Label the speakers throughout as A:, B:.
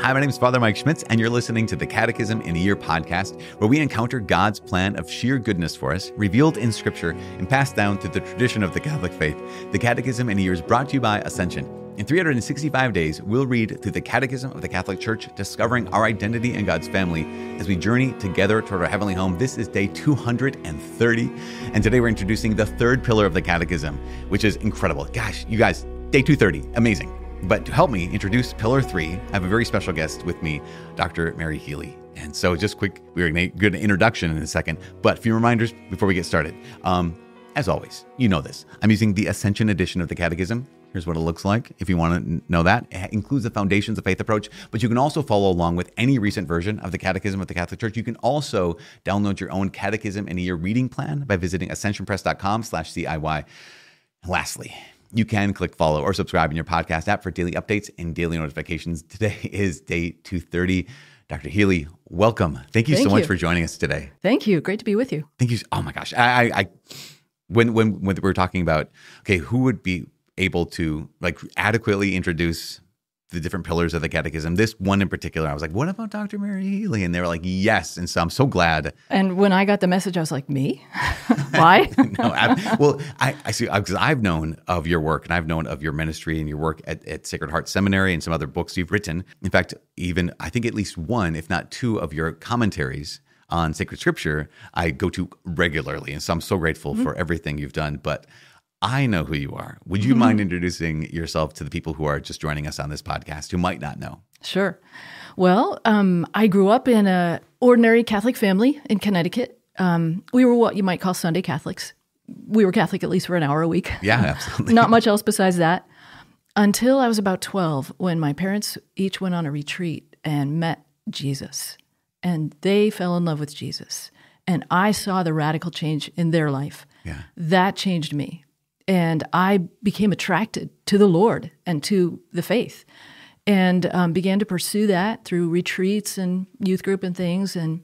A: Hi, my name is Father Mike Schmitz, and you're listening to the Catechism in a Year podcast, where we encounter God's plan of sheer goodness for us, revealed in Scripture and passed down through the tradition of the Catholic faith. The Catechism in a Year is brought to you by Ascension. In 365 days, we'll read through the Catechism of the Catholic Church, discovering our identity in God's family as we journey together toward our heavenly home. This is day 230, and today we're introducing the third pillar of the Catechism, which is incredible. Gosh, you guys, day 230, amazing. But to help me introduce Pillar 3, I have a very special guest with me, Dr. Mary Healy. And so, just quick, we're going to get an introduction in a second, but a few reminders before we get started. Um, as always, you know this. I'm using the Ascension edition of the Catechism. Here's what it looks like if you want to know that. It includes the Foundations of Faith approach, but you can also follow along with any recent version of the Catechism of the Catholic Church. You can also download your own Catechism in a Year reading plan by visiting ascensionpress.com slash CIY. Lastly, you can click follow or subscribe in your podcast app for daily updates and daily notifications. Today is day 230. Dr. Healy, welcome. Thank you Thank so much for joining us today.
B: Thank you. Great to be with you.
A: Thank you. Oh my gosh. I, I, I when, when, when we were talking about, okay, who would be able to like adequately introduce the different pillars of the catechism. This one in particular, I was like, what about Dr. Mary Healy? And they were like, yes. And so I'm so glad.
B: And when I got the message, I was like, me? Why?
A: no, I, well, I, I see, because I've known of your work and I've known of your ministry and your work at, at Sacred Heart Seminary and some other books you've written. In fact, even I think at least one, if not two, of your commentaries on sacred scripture, I go to regularly. And so I'm so grateful mm-hmm. for everything you've done. But I know who you are. Would you mind introducing yourself to the people who are just joining us on this podcast who might not know?
B: Sure. Well, um, I grew up in a ordinary Catholic family in Connecticut. Um, we were what you might call Sunday Catholics. We were Catholic at least for an hour a week.
A: Yeah, absolutely.
B: Not much else besides that. Until I was about 12, when my parents each went on a retreat and met Jesus. And they fell in love with Jesus. And I saw the radical change in their life. Yeah. That changed me and I became attracted to the Lord and to the faith, and um, began to pursue that through retreats and youth group and things. And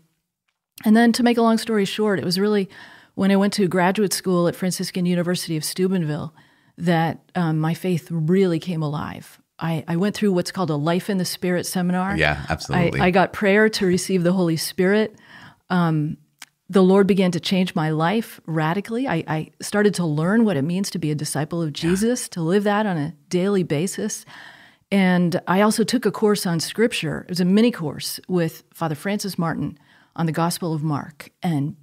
B: and then, to make a long story short, it was really when I went to graduate school at Franciscan University of Steubenville that um, my faith really came alive. I, I, went through what's called a Life in the Spirit seminar.
A: Yeah, absolutely.
B: I, I got prayer to receive the Holy Spirit. Um, the Lord began to change my life radically. I, I, started to learn what it means to be a disciple of Jesus, yeah. to live that on a daily basis. And I also took a course on scripture. It was a mini course with Father Francis Martin on the Gospel of Mark. And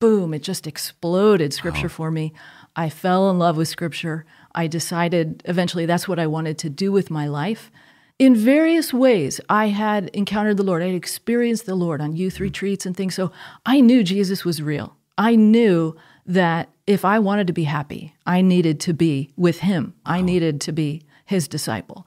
B: boom, it just exploded scripture for me. I fell in love with scripture. I decided eventually that's what I wanted to do with my life in various ways, I had encountered the Lord. I had experienced the Lord on youth retreats and things. So I knew Jesus was real. I knew that if I wanted to be happy, I needed to be with Him. I needed to be His disciple.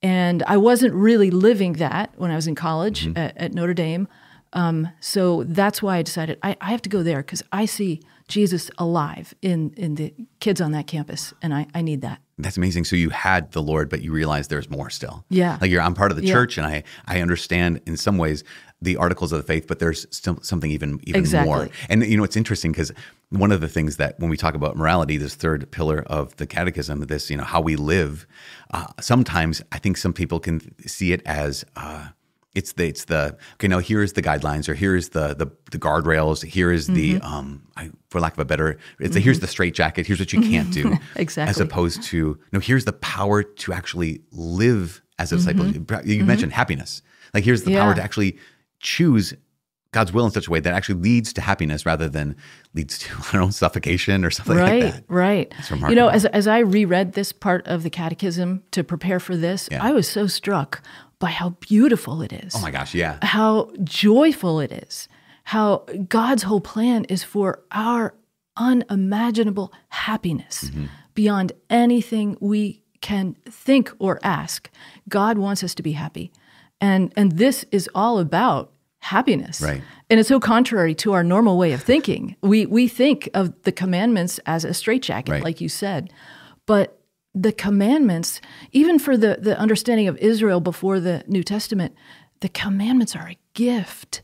B: And I wasn't really living that when I was in college mm-hmm. at, at, Notre Dame. Um, so that's why I decided I, I have to go there because I see Jesus alive in, in the kids on that campus, and I, I need that.
A: That's amazing. So you had the Lord, but you realized there's more still.
B: Yeah.
A: Like you're, I'm part of the yeah. church, and I, I understand in some ways the articles of the faith, but there's still something even, even
B: exactly.
A: more. And you know, it's interesting because one of the things that when we talk about morality, this third pillar of the catechism, this, you know, how we live, uh, sometimes I think some people can see it as, uh, it's the it's the okay now here's the guidelines or here's the the, the guardrails here is the mm-hmm. um I, for lack of a better it's mm-hmm. a, here's the straight jacket here's what you can't do
B: exactly
A: as opposed to no here's the power to actually live as a disciple mm-hmm. you mentioned mm-hmm. happiness like here's the yeah. power to actually choose God's will in such a way that actually leads to happiness rather than leads to I don't know suffocation or something
B: right,
A: like that.
B: Right, right. You know, as as I reread this part of the Catechism to prepare for this, yeah. I was so struck by how beautiful it is.
A: Oh my gosh, yeah.
B: How joyful it is. How God's whole plan is for our unimaginable happiness mm-hmm. beyond anything we can think or ask. God wants us to be happy. And and this is all about happiness.
A: Right.
B: And it's so contrary to our normal way of thinking. We we think of the commandments as a straitjacket, right. like you said. But the commandments, even for the, the understanding of Israel before the New Testament, the commandments are a gift.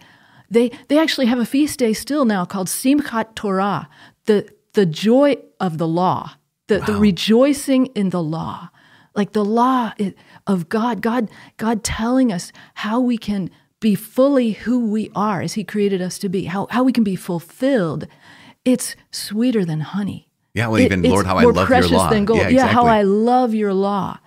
B: They, they actually have a feast day still now called Simchat Torah, the, the joy of the law, the, wow. the rejoicing in the law. like the law of God, God, God telling us how we can be fully who we are as He created us to be, how, how we can be fulfilled. It's sweeter than honey.
A: Yeah, well, even
B: It-
A: Lord, how I love your
B: precious
A: law.
B: than gold.
A: Yeah,
B: Yeah, how. I love your law.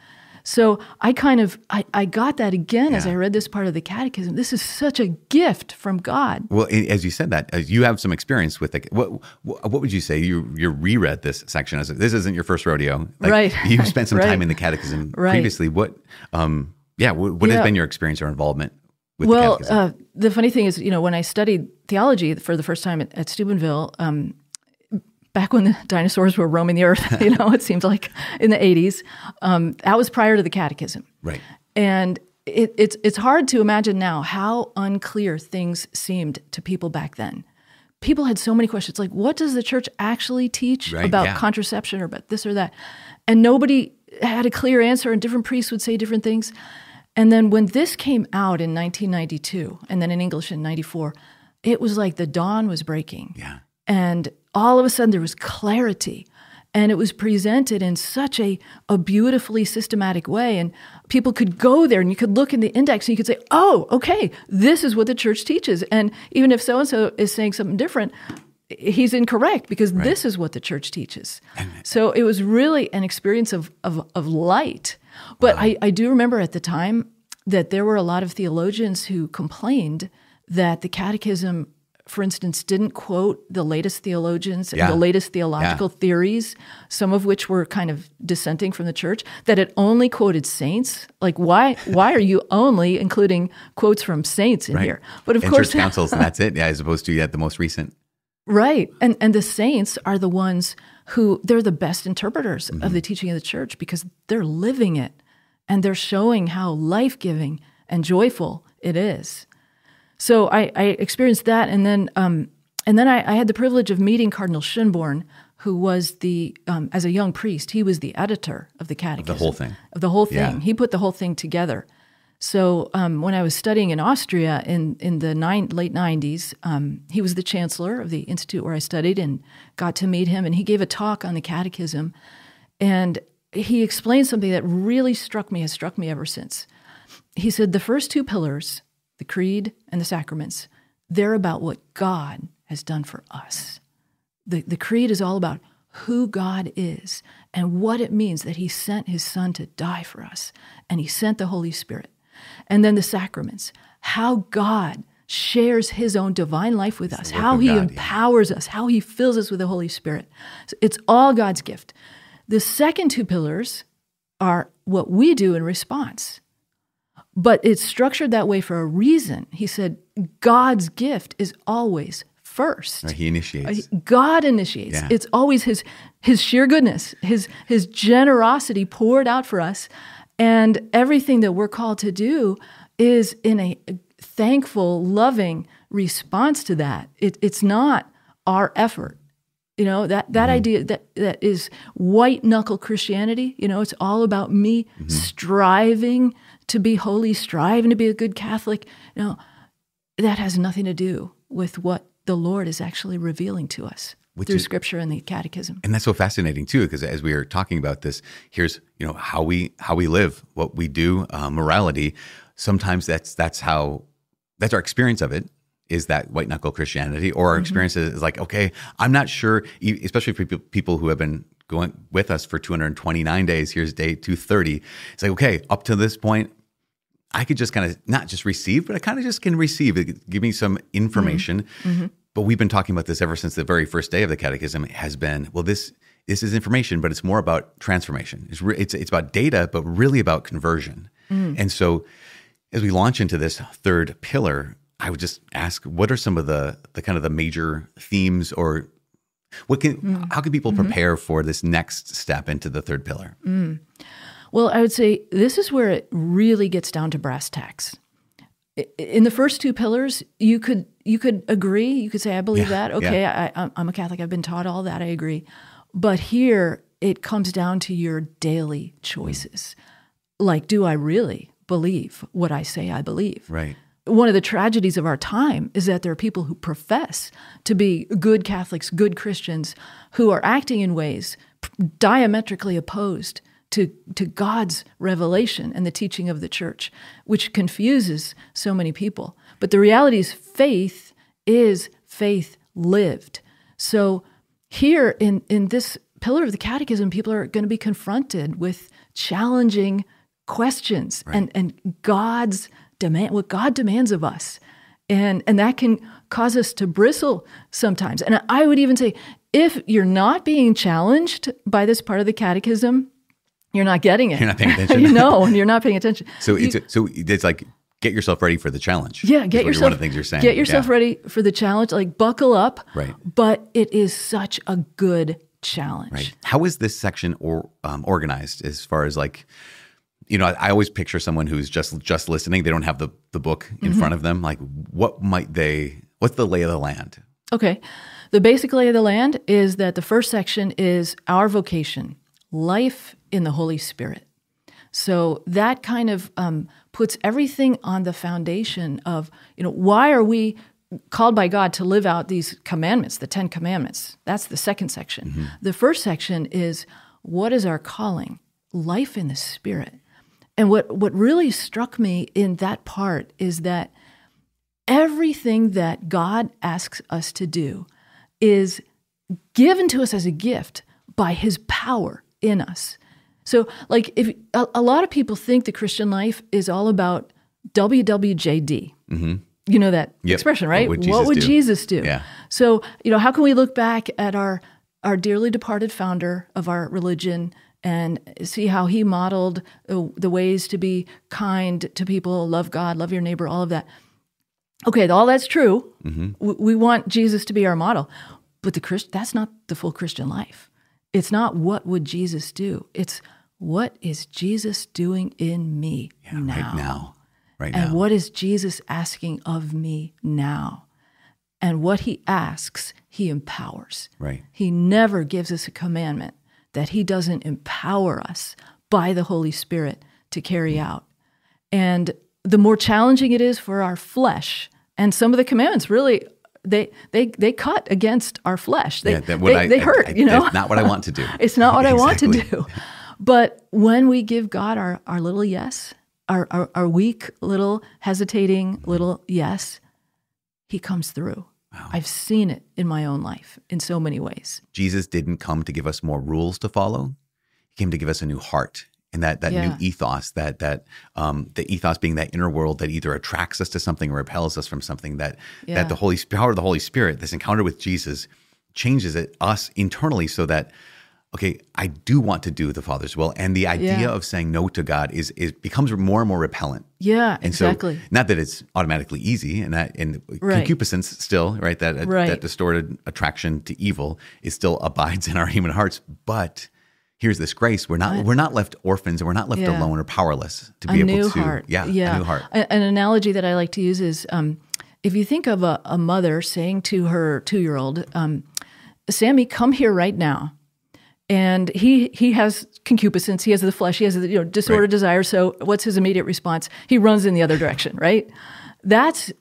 B: So I kind of I, I got that again as I read this part of the catechism. This is such a gift from God.
A: Well, as you said that, uh, you have some experience with it. What what would you say? You you reread this section as this isn't your first rodeo, Like,
B: Right.
A: You spent some time in the catechism
B: Right.
A: previously. What, um, yeah, what, what has
B: Yeah.
A: been your experience or involvement with
B: well,
A: the catechism?
B: uh, the funny thing is, you know, when I studied theology for the first time at, at Steubenville, um, back when the dinosaurs were roaming the earth, you know, it seems like in the 80s, um, that was prior to the catechism.
A: right.
B: And it, it's it's hard to imagine now how unclear things seemed to people back then. People had so many questions, like what does the church actually teach
A: Right,
B: about
A: yeah.
B: contraception or about this or that, and nobody had a clear answer, and different priests would say different things. And then when this came out in 1992, and then in English in '94, it was like the dawn was breaking.
A: Yeah.
B: And all of a sudden there was clarity. And it was presented in such a, a beautifully systematic way. And people could go there and you could look in the index and you could say, oh, okay, this is what the church teaches. And even if so and so is saying something different, he's incorrect because this is what the church teaches. So it was really an experience of, of, of light. But I, I do remember at the time that there were a lot of theologians who complained that the catechism, for instance, didn't quote the latest theologians and
A: Yeah.
B: the latest theological theories, some of which were kind of dissenting from the church, that it only quoted saints. Like, why, why are you only including quotes from saints in
A: Right.
B: here? But of
A: and
B: course,
A: church councils, and that's it. Yeah, as opposed to yeah, the most recent.
B: Right. And and the saints are the ones who they're the best interpreters of mm-hmm. the teaching of the church because they're living it and they're showing how life-giving and joyful it is. So I, I experienced that and then um, and then I, I had the privilege of meeting Cardinal Schönborn, who was the um, as a young priest, he was the editor of the catechism.
A: The whole thing.
B: Of the whole thing.
A: Yeah.
B: He put the whole thing together. So um, when I was studying in Austria in in the nine, late '90s, um, he was the chancellor of the institute where I studied, and got to meet him. And he gave a talk on the Catechism, and he explained something that really struck me, has struck me ever since. He said the first two pillars, the creed and the sacraments, they're about what God has done for us. The, the creed is all about who God is and what it means that He sent His Son to die for us, and He sent the Holy Spirit. And then the sacraments, how God shares His own divine life with us, how He
A: God, yeah.
B: empowers us, how He fills us with the Holy Spirit. So it's all God's gift. The second two pillars are what we do in response. But it's structured that way for a reason. He said, God's gift is always first.
A: He initiates.
B: Uh, God initiates.
A: Yeah.
B: It's always his his sheer goodness, his his generosity poured out for us, and everything that we're called to do is in a thankful, loving response to that. It, it's not our effort. You know that that mm-hmm. idea that that is white knuckle Christianity. You know, it's all about me mm-hmm. striving to be holy, striving to be a good Catholic. No, that has nothing to do with what the Lord is actually revealing to us
A: Which
B: through
A: is-
B: Scripture and the Catechism.
A: and that's so fascinating too because as we are talking about this here's you know how we how we live what we do uh, morality sometimes that's that's how that's our experience of it is that white knuckle christianity or our experience is, like okay i'm not sure especially for people who have been going with us for 229 days here's day 230 it's like okay up to this point I could just kind of not just receive, but I kind of just can receive. It give me some information. Mm-hmm. Mm-hmm. But we've been talking about this ever since the very first day of the catechism. It has been well, this this is information, but it's more about transformation. It's re- it's it's about data, but really about conversion. Mm. And so, as we launch into this third pillar, I would just ask, what are some of the the kind of the major themes, or what can mm. how can people mm-hmm. prepare for this next step into the third pillar? Mm.
B: Well, I would say this is where it really gets down to brass tacks. In the first two pillars, you could you could agree. You could say, "I believe
A: Yeah,
B: that." Okay, I, I'm- I'm a Catholic. I've been taught all that. I agree. But here, it comes down to your daily choices. Like, do I really believe what I say I believe?
A: Right.
B: one of the tragedies of our time is that there are people who profess to be good Catholics, good Christians, who are acting in ways diametrically opposed to, to God's revelation and the teaching of the church, which confuses so many people. But the reality is, faith is faith lived. So, here in, in this pillar of the catechism, people are going to be confronted with challenging questions right. and, and God's demand, what God demands of us. And, and that can cause us to bristle sometimes. And I would even say, if you're not being challenged by this part of the catechism, you're not getting it.
A: You're not paying attention.
B: you know, and you're not paying attention.
A: So you, it's so it's like get yourself ready for the challenge.
B: Yeah, get yourself.
A: One of the things you're saying.
B: Get yourself
A: yeah.
B: ready for the challenge. Like buckle up.
A: Right.
B: But it is such a good challenge.
A: Right. How is this section or um, organized as far as like? You know, I, I, always picture someone who's just just listening. They don't have the the book in mm-hmm. front of them. Like, what might they? What's the lay of the land?
B: Okay. The basic lay of the land is that the first section is our vocation, life in the Holy Spirit. So that kind of um, puts everything on the foundation of, you know, why are we called by God to live out these commandments, the Ten Commandments? That's the second section. Mm-hmm. The first section is what is our calling? Life in the Spirit. And what, what really struck me in that part is that everything that God asks us to do is given to us as a gift by his power in us. So, like, if a, a, lot of people think the Christian life is all about WWJD. Mm-hmm. You know that yep. expression, right?
A: What would, Jesus,
B: what would
A: do?
B: Jesus do?
A: Yeah.
B: So, you know, how can we look back at our our dearly departed founder of our religion and see how he modeled the, the ways to be kind to people, love God, love your neighbor, all of that? Okay, all that's true. Mm-hmm. We, we want Jesus to be our model, but the Christ that's not the full Christian life. It's not what would Jesus do. It's what is Jesus doing in me
A: yeah,
B: now?
A: Right now. Right
B: and
A: now.
B: what is Jesus asking of me now? And what he asks, he empowers.
A: Right.
B: He never gives us a commandment that he doesn't empower us by the Holy Spirit to carry mm. out. And the more challenging it is for our flesh, and some of the commandments really they they they cut against our flesh. They yeah, they, I, they, hurt. I, I, you know,
A: it's not what I want to do.
B: it's not what exactly. I want to do. But when we give God our, our little yes, our, our, our weak little hesitating little yes, He comes through. Wow. I've seen it in my own life in so many ways.
A: Jesus didn't come to give us more rules to follow. He came to give us a new heart and that that yeah. new ethos, that that um, the ethos being that inner world that either attracts us to something or repels us from something. That yeah. that the Holy power of the Holy Spirit, this encounter with Jesus, changes it us internally so that okay, I do want to do the Father's will, and the idea yeah. of saying no to God is is becomes more and more repellent.
B: Yeah,
A: and
B: exactly.
A: So, not that it's automatically easy, and that and right. concupiscence still right that right. that distorted attraction to evil is still abides in our human hearts, but. Here's this grace. We're not. We're not left orphans, and we're not left yeah. alone or powerless to be able
B: new
A: to.
B: Heart.
A: Yeah,
B: yeah,
A: a new heart.
B: An analogy that I like to use is, um, if you think of a, a mother saying to her two-year-old, um, "Sammy, come here right now," and he he has concupiscence he has the flesh he has the you know disordered right. desire so what's his immediate response he runs in the other direction right that's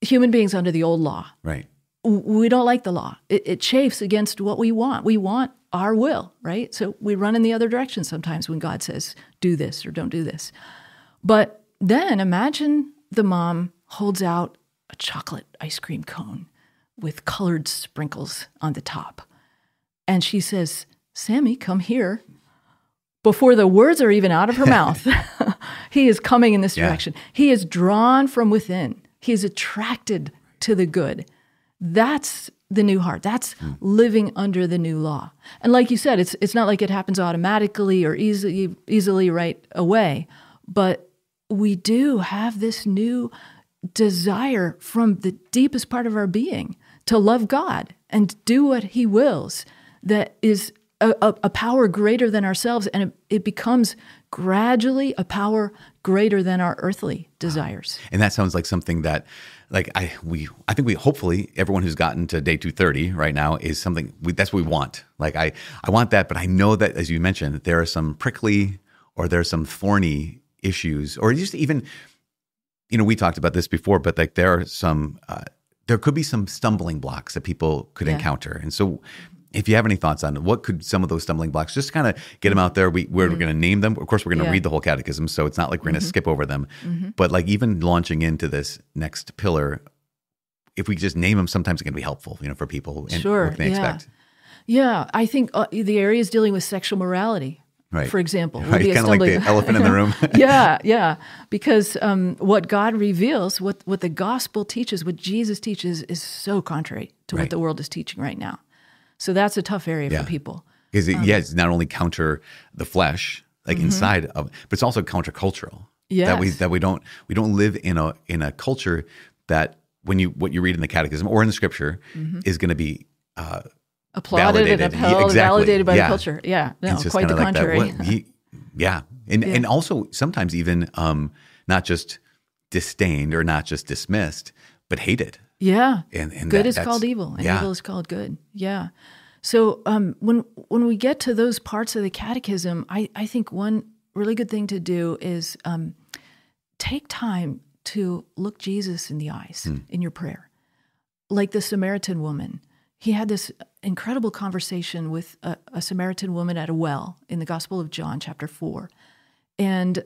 B: human beings under the old law
A: right
B: we don't like the law it, it chafes against what we want we want our will right so we run in the other direction sometimes when god says do this or don't do this but then imagine the mom holds out a chocolate ice cream cone with colored sprinkles on the top and she says Sammy, come here. Before the words are even out of her mouth, he is coming in this yeah. direction. He is drawn from within, he is attracted to the good. That's the new heart. That's mm. living under the new law. And like you said, it's it's not like it happens automatically or easily easily right away, but we do have this new desire from the deepest part of our being to love God and do what he wills that is a, a, power greater than ourselves, and it, it, becomes gradually a power greater than our earthly desires.
A: And that sounds like something that, like I we I think we hopefully everyone who's gotten to day two thirty right now is something we, that's what we want. Like I I want that, but I know that as you mentioned, there are some prickly or there are some thorny issues, or just even, you know, we talked about this before, but like there are some. Uh, there could be some stumbling blocks that people could yeah. encounter. And so if you have any thoughts on what could some of those stumbling blocks, just kind of get them out there. We, we're, we're going to name them. Of course, we're going to
B: Mm-hmm. Yeah. Mm-hmm.
A: read the whole catechism, so it's not like we're going to skip over them. But like even launching into this next pillar, if we just name them, sometimes it can be helpful, you know, for people and
B: Sure,
A: what they
B: yeah.
A: expect.
B: Yeah, I think uh, the areas dealing with sexual morality,
A: Right.
B: for example,
A: Right, kind of like the elephant in the room.
B: yeah, yeah. Because um, what God reveals, what what the gospel teaches, what Jesus teaches, is so contrary to
A: Right.
B: what the world is teaching right now. So that's a tough area
A: Yeah.
B: for people.
A: Because
B: Um,
A: yeah, it's not only counter the flesh, like inside of, but it's also countercultural. Yeah, That we
B: Mm-hmm.
A: That we don't we don't live in a in a culture that when you what you read in the catechism or in the scripture
B: Mm-hmm.
A: is going to be uh,
B: Applauded and
A: Validated. Yeah,
B: upheld,
A: exactly.
B: validated by
A: Yeah.
B: the culture. Yeah, no, quite the
A: like that.
B: contrary.
A: What- he- yeah, and and also sometimes even um, not just disdained or not just dismissed, but hated.
B: Yeah.
A: And- and
B: good
A: that-
B: is called evil, and
A: yeah.
B: evil is called good. Yeah. So um, when when we get to those parts of the catechism, I, I think one really good thing to do is um, take time to look Jesus in the eyes
A: Hmm.
B: in your prayer. Like the Samaritan woman, he had this incredible conversation with a, a Samaritan woman at a well in the Gospel of John, chapter four. And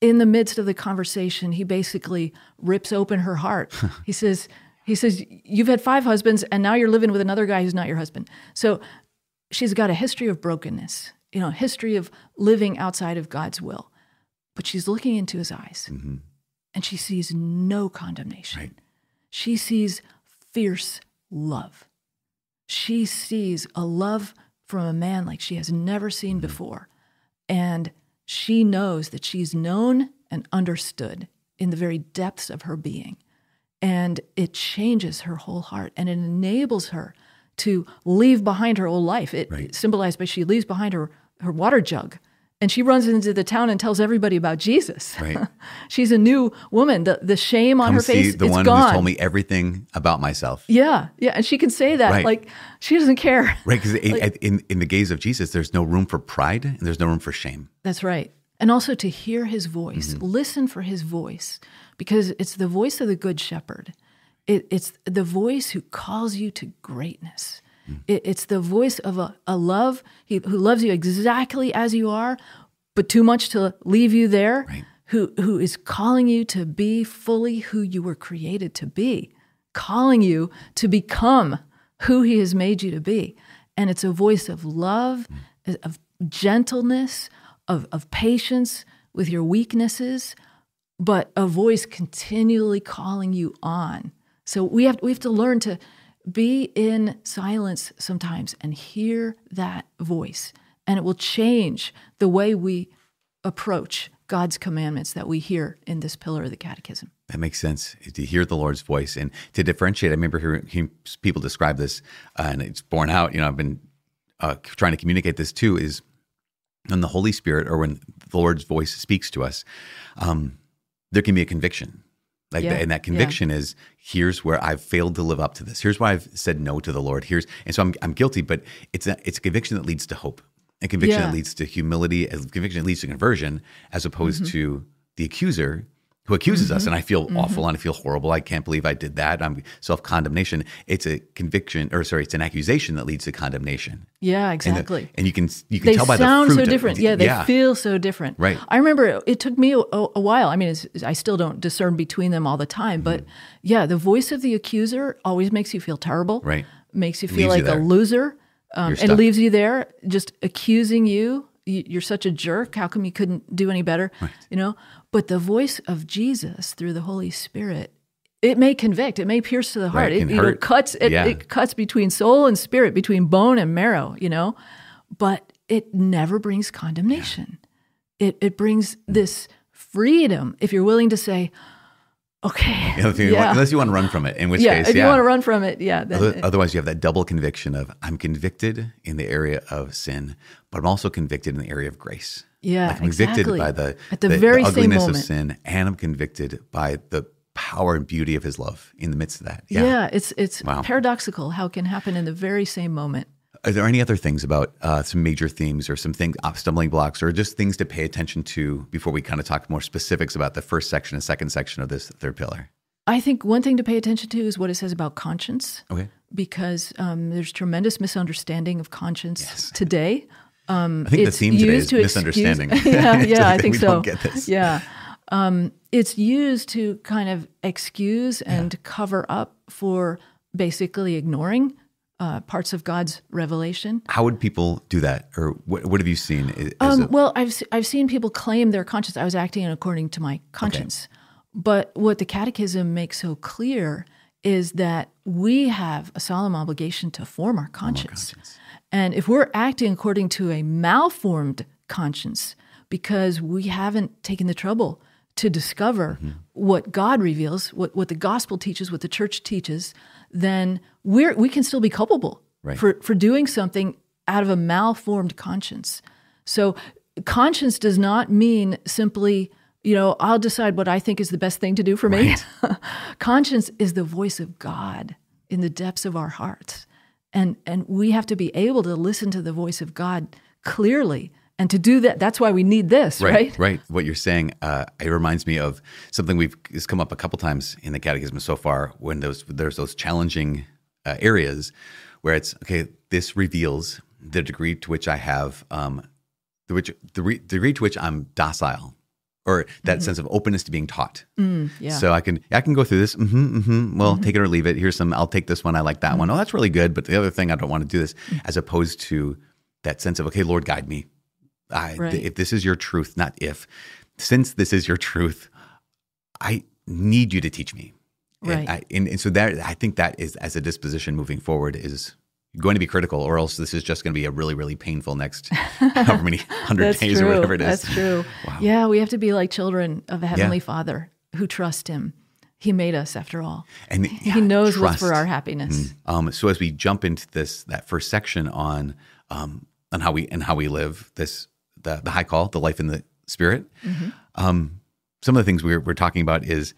B: in the midst of the conversation, he basically rips open her heart. he says, he says, You've had five husbands, and now you're living with another guy who's not your husband. So she's got a history of brokenness, you know, a history of living outside of God's will. But she's looking into his eyes mm-hmm. and she sees no condemnation.
A: Right.
B: She sees fierce love. She sees a love from a man like she has never seen mm-hmm. before. And she knows that she's known and understood in the very depths of her being. And it changes her whole heart and it enables her to leave behind her old life. It
A: Right.
B: symbolized by she leaves behind her, her water jug and she runs into the town and tells everybody about Jesus.
A: Right.
B: She's a new woman. The, the shame on
A: Come
B: her face,
A: the
B: it's
A: one
B: gone.
A: who's told me everything about myself.
B: Yeah, yeah, and she can say that
A: Right.
B: like she doesn't care.
A: Right, because in in the gaze of Jesus, there's no room for pride and there's no room for shame.
B: That's right. And also to hear his voice,
A: Mm-hmm.
B: listen for his voice, because it's the voice of the good shepherd. It, it's the voice who calls you to greatness.
A: Mm.
B: It, it's the voice of a, a love he, who loves you exactly as you are, but too much to leave you there.
A: Right.
B: Who who is calling you to be fully who you were created to be, calling you to become who he has made you to be. And it's a voice of love, of gentleness, of, of patience with your weaknesses, but a voice continually calling you on. So we have we have to learn to be in silence sometimes and hear that voice. And it will change the way we approach God's commandments that we hear in this pillar of the catechism.
A: That makes sense to hear the Lord's voice and to differentiate. I remember hearing, people describe this, uh, and it's borne out. You know, I've been uh, trying to communicate this too. Is when the Holy Spirit or when the Lord's voice speaks to us, um, there can be a conviction. Like,
B: Yeah,
A: and that
B: yeah.
A: conviction is here's where I've failed to live up to this. Here's why I've said no to the Lord. Here's and so I'm I'm guilty, but it's a it's a conviction that leads to hope, a conviction
B: Yeah.
A: that leads to humility, a conviction that leads to conversion, as opposed
B: Mm-hmm.
A: to the accuser who accuses us and I feel awful and I feel horrible. I can't believe I did that. I'm self condemnation. It's a conviction, or sorry, it's an accusation that leads to condemnation.
B: Yeah,
A: And, the-
B: exactly.
A: and you can you can
B: they
A: tell by the
B: sound so
A: of-
B: different. Yeah, they feel so different.
A: Right.
B: I remember it took me a, a while. I mean, it's, I still don't discern between them all the time, but
A: Mm-hmm.
B: yeah, the voice of the accuser always makes you feel terrible.
A: Right.
B: Makes you feel
A: Leaves you
B: like a loser. Um, and leaves you there, just accusing you. You- You're such a jerk. How come you couldn't do any better? You know. But the voice of Jesus through the Holy Spirit, it may convict. It may pierce to the heart.
A: Right,
B: It,
A: can
B: you know, cuts. It,
A: Yeah.
B: it cuts between soul and spirit, between bone and marrow. You know, but it never brings condemnation. It it brings this freedom if you're willing to say, okay,
A: Unless you,
B: yeah,
A: want, unless you want to run from it, in which
B: yeah.
A: case,
B: if
A: yeah.
B: you want to run from it, yeah, then
A: Other- Otherwise, you have that double conviction of I'm convicted in the area of sin, but I'm also convicted in the area of grace.
B: Yeah,
A: like I'm convicted
B: exactly.
A: by the,
B: At the very same
A: ugliness of sin, and I'm convicted by the power and beauty of His love in the midst of that.
B: yeah.
A: Yeah.
B: it's it's
A: Wow.
B: paradoxical how it can happen in the very same moment.
A: Are there any other things about uh, some major themes or some things, stumbling blocks, or just things to pay attention to before we kind of talk more specifics about the first section and second section of this third pillar?
B: I think one thing to pay attention to is what it says about conscience.
A: Okay.
B: because um, there's tremendous misunderstanding of conscience
A: Yes.
B: today. Um,
A: I think the theme today is
B: to excuse-
A: misunderstanding.
B: yeah,
A: So
B: I think
A: we
B: so.
A: don't get this.
B: Yeah, um, it's used to kind of excuse and cover up for basically ignoring uh, parts of God's revelation.
A: How would people do that, or what, what have you seen?
B: Um,
A: a,
B: well, I've I've seen people claim their conscience. I was acting according to my conscience, but what the Catechism makes so clear is that we have a solemn obligation to form our conscience. And if we're acting according to a malformed conscience because we haven't taken the trouble to discover what God reveals, what, what the gospel teaches, what the church teaches, then we're, we can still be culpable
A: Right.
B: for, for doing something out of a malformed conscience. So, conscience does not mean simply, you know, I'll decide what I think is the best thing to do for me. conscience is the voice of God in the depths of our hearts. And, and we have to be able to listen to the voice of God clearly. And to do that, that's why we need this, right?
A: Right, right. What you're saying, uh, it reminds me of something we've has come up a couple times in the Catechism so far. When those there's those challenging uh, areas where it's okay. This reveals the degree to which I have, um, the which the re- degree to which I'm docile, or that sense of openness to being taught.
B: Yeah.
A: So I can I can go through this. Mm-hmm, mm-hmm. Well, take it or leave it. Here's some. I'll take this one. I like that one. Oh, that's really good. But the other thing, I don't want to do this. As opposed to that sense of okay, Lord, guide me. I,
B: Right.
A: If this is your truth, not if. Since this is your truth, I need you to teach me.
B: Right.
A: And, I, and, and so that I think that is as a disposition moving forward is going to be critical, or else this is just going to be a really really painful next however many hundred days
B: true.
A: or whatever it is.
B: That's true.
A: Wow.
B: Yeah, we have to be like children of a heavenly
A: Yeah.
B: Father who trust Him. He made us, after all.
A: And
B: he knows what's for our happiness.
A: Um, so as we jump into this that first section on um, on how we and how we live this the the high call, the life in the spirit. Um, some of the things we're we're talking about is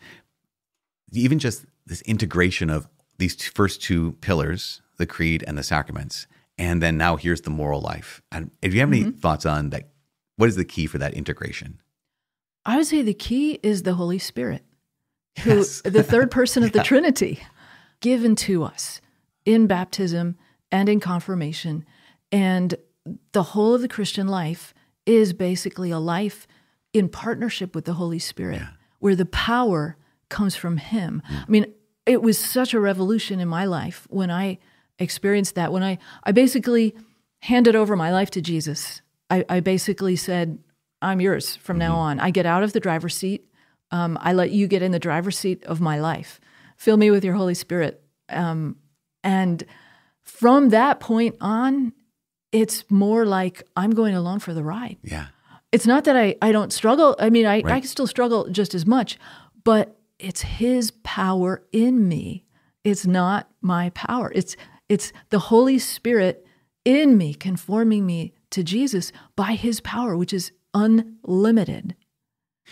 A: even just this integration of these first two pillars, the creed and the sacraments, and then now here's the moral life. And if you have any mm-hmm. thoughts on that, what is the key for that integration?
B: I would say the key is the Holy Spirit, who
A: Yes.
B: the third person of the Trinity, given to us in baptism and in confirmation. And the whole of the Christian life is basically a life in partnership with the Holy Spirit, where the power comes from Him. I mean, it was such a revolution in my life when I experienced that. When I, I basically handed over my life to Jesus, I, I basically said, I'm yours from now on. I get out of the driver's seat. Um, I let you get in the driver's seat of my life. Fill me with your Holy Spirit. Um, and from that point on, it's more like I'm going along for the ride.
A: Yeah.
B: It's not that I, I don't struggle. I mean, I, I
A: Right.
B: still struggle just as much, but it's his power in me. It's not my power. It's it's the Holy Spirit in me, conforming me to Jesus by his power, which is unlimited.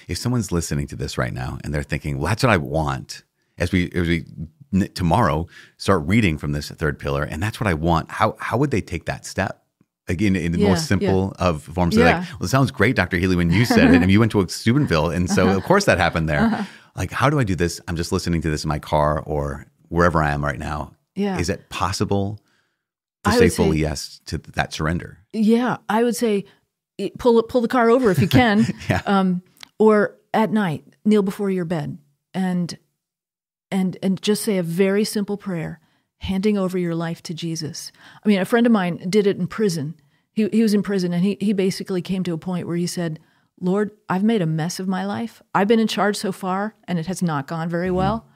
A: if someone's listening to this right now and they're thinking, "Well, that's what I want," as we as we n- tomorrow start reading from this third pillar, and that's what I want. How how would they take that step? Again, in the
B: Yeah,
A: most simple of forms,
B: Yeah.
A: like, "Well, it sounds great, Doctor Healy, when you said it, and you went to a Steubenville, and so
B: Uh-huh.
A: of course that happened there." Like, how do I do this? I'm just listening to this in my car or wherever I am right now.
B: Yeah.
A: Is it possible to
B: I
A: say
B: would say-
A: fully yes to that surrender?
B: Yeah, I would say pull pull the car over if you can.
A: Yeah.
B: Um, or at night, kneel before your bed and and and just say a very simple prayer, handing over your life to Jesus. I mean, a friend of mine did it in prison. He he was in prison and he he basically came to a point where he said, "Lord, I've made a mess of my life. I've been in charge so far and it has not gone very well.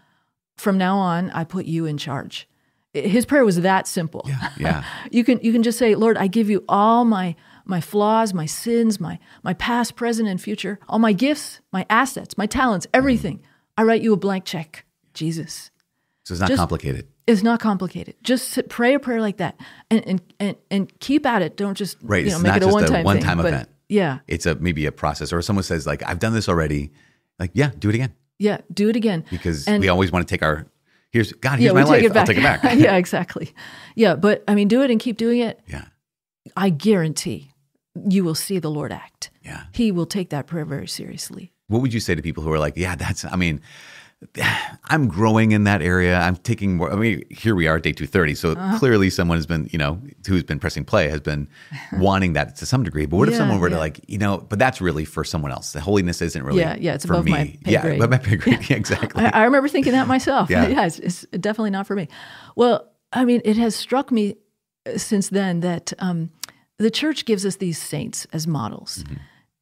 B: From now on, I put you in charge." His prayer was that simple.
A: Yeah. yeah.
B: You can you can just say, Lord, I give you all my my flaws, my sins, my my past, present, and future, all my gifts, my assets, my talents, everything. I write you a blank check, Jesus.
A: So it's not
B: Just-
A: complicated.
B: It's not complicated. Just sit, pray a prayer like that, and and and, and keep at it. Don't just
A: Right,
B: you know
A: it's
B: make
A: not
B: it a
A: just a
B: one time
A: one-time
B: thing, but
A: event.
B: Yeah,
A: It's a maybe a process, or someone says like, "I've done this already." Like, yeah, do it again.
B: yeah. Do it again
A: because
B: And-
A: we always want to take our here's God, here's
B: yeah,
A: my life. I'll take it back.
B: yeah, exactly. Yeah, but I mean, do it and keep doing it.
A: yeah.
B: I guarantee you will see the Lord act.
A: Yeah.
B: He will take that prayer very seriously.
A: What would you say to people who are like, yeah, that's I mean, I'm growing in that area. I'm taking more. I mean, here we are, day 230. So
B: Uh-huh.
A: clearly, someone has been, you know, who's been pressing play has been wanting that to some degree. But what if someone were to like, you know, but that's really for someone else. The holiness isn't really.
B: Yeah, yeah, it's
A: for
B: above
A: me.
B: my pay
A: yeah,
B: grade.
A: above my pay grade. Yeah, exactly.
B: I, I remember thinking that myself.
A: Yeah.
B: Yeah, it's, it's definitely not for me. Well, I mean, it has struck me uh, since then that um, the church gives us these saints as models,
A: Mm-hmm.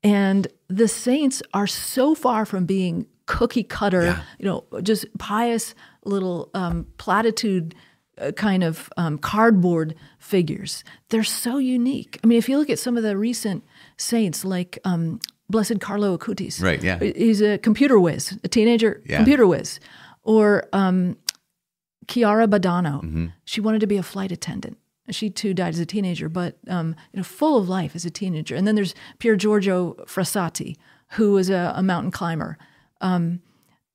B: and the saints are so far from being cookie cutter,
A: Yeah.
B: you know, just pious little um, platitude. uh, Kind of um, cardboard figures. They're so unique. I mean, if you look at some of the recent saints, like um, Blessed Carlo Acutis,
A: Right, yeah.
B: he's a computer whiz, a teenager
A: Yeah.
B: computer whiz, or um, Chiara Badano.
A: Mm-hmm.
B: She wanted to be a flight attendant. She too died as a teenager, but um, you know, full of life as a teenager. And then there's Pier Giorgio Frassati, who was a, a mountain climber, um,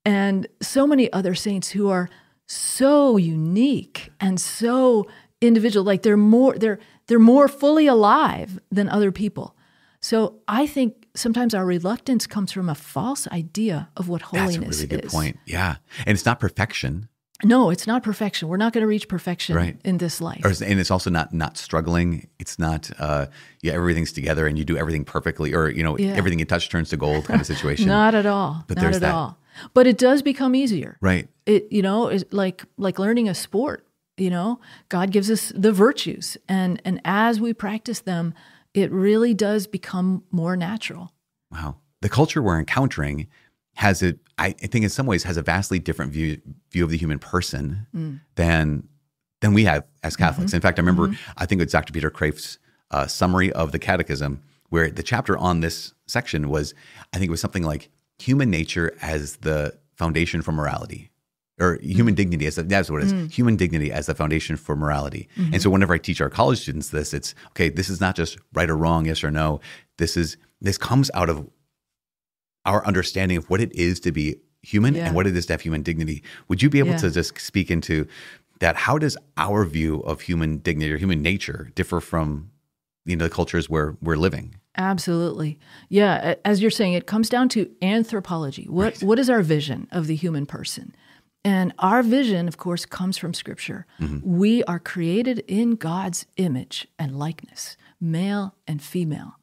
B: and so many other saints who are so unique and so individual. Like they're more they're they're more fully alive than other people. So I think sometimes our reluctance comes from a false idea of what
A: that's a
B: holiness
A: really good
B: is.
A: point. Yeah. And it's not perfection.
B: No, it's not perfection. We're not going to reach perfection
A: Right.
B: in this life.
A: Or, and it's also not not struggling. It's not uh, yeah everything's together and you do everything perfectly, or you know
B: Yeah.
A: everything you touch turns to gold kind of situation.
B: Not at all.
A: But
B: not
A: there's
B: at
A: that-
B: all. But it does become easier.
A: right.
B: It you know is like like learning a sport. You know, God gives us the virtues, and and as we practice them, it really does become more natural.
A: Wow. The culture we're encountering has a, I I think in some ways has a vastly different view view of the human person
B: Mm.
A: than than we have as Catholics.
B: Mm-hmm.
A: In fact, I remember I think it's Dr. Peter Kreeft's uh, summary of the Catechism, where the chapter on this section was, I think it was something like human nature as the foundation for morality. Or human
B: Mm.
A: dignity as the, that's what it is. Human dignity as the foundation for morality.
B: Mm-hmm.
A: And so whenever I teach our college students this, it's okay, this is not just right or wrong, yes or no. This is this comes out of our understanding of what it is to be human
B: Yeah.
A: and what it is to have human dignity. Would you be able
B: Yeah.
A: to just speak into that? How does our view of human dignity or human nature differ from you know the cultures where we're living?
B: Absolutely. Yeah, as you're saying, it comes down to anthropology. What what is our vision of the human person? And our vision, of course, comes from scripture. Mm-hmm. We are created in God's image and likeness, male and female.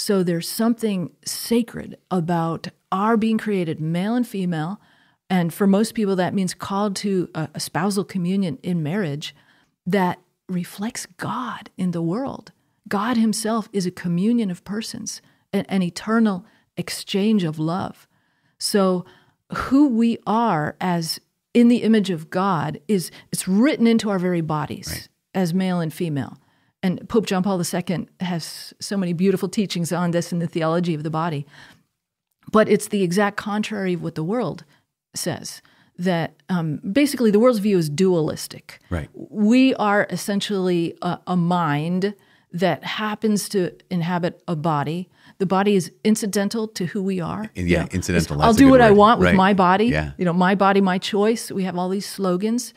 B: So there's something sacred about our being created male and female. And for most people, that means called to a, a spousal communion in marriage that reflects God in the world. God Himself is a communion of persons, an, an eternal exchange of love. So, who we are as in the image of God is it's written into our very bodies as male and female. And Pope John Paul II has so many beautiful teachings on this in the theology of the body. But it's the exact contrary of what the world says. That um, basically the world's view is dualistic.
A: Right.
B: We are essentially a, a mind that happens to inhabit a body. The body is incidental to who we are.
A: Yeah,
B: You know,
A: incidental,
B: I'll do what I want with
A: Right.
B: my body.
A: Yeah.
B: You know, my body, my choice. We have all these slogans.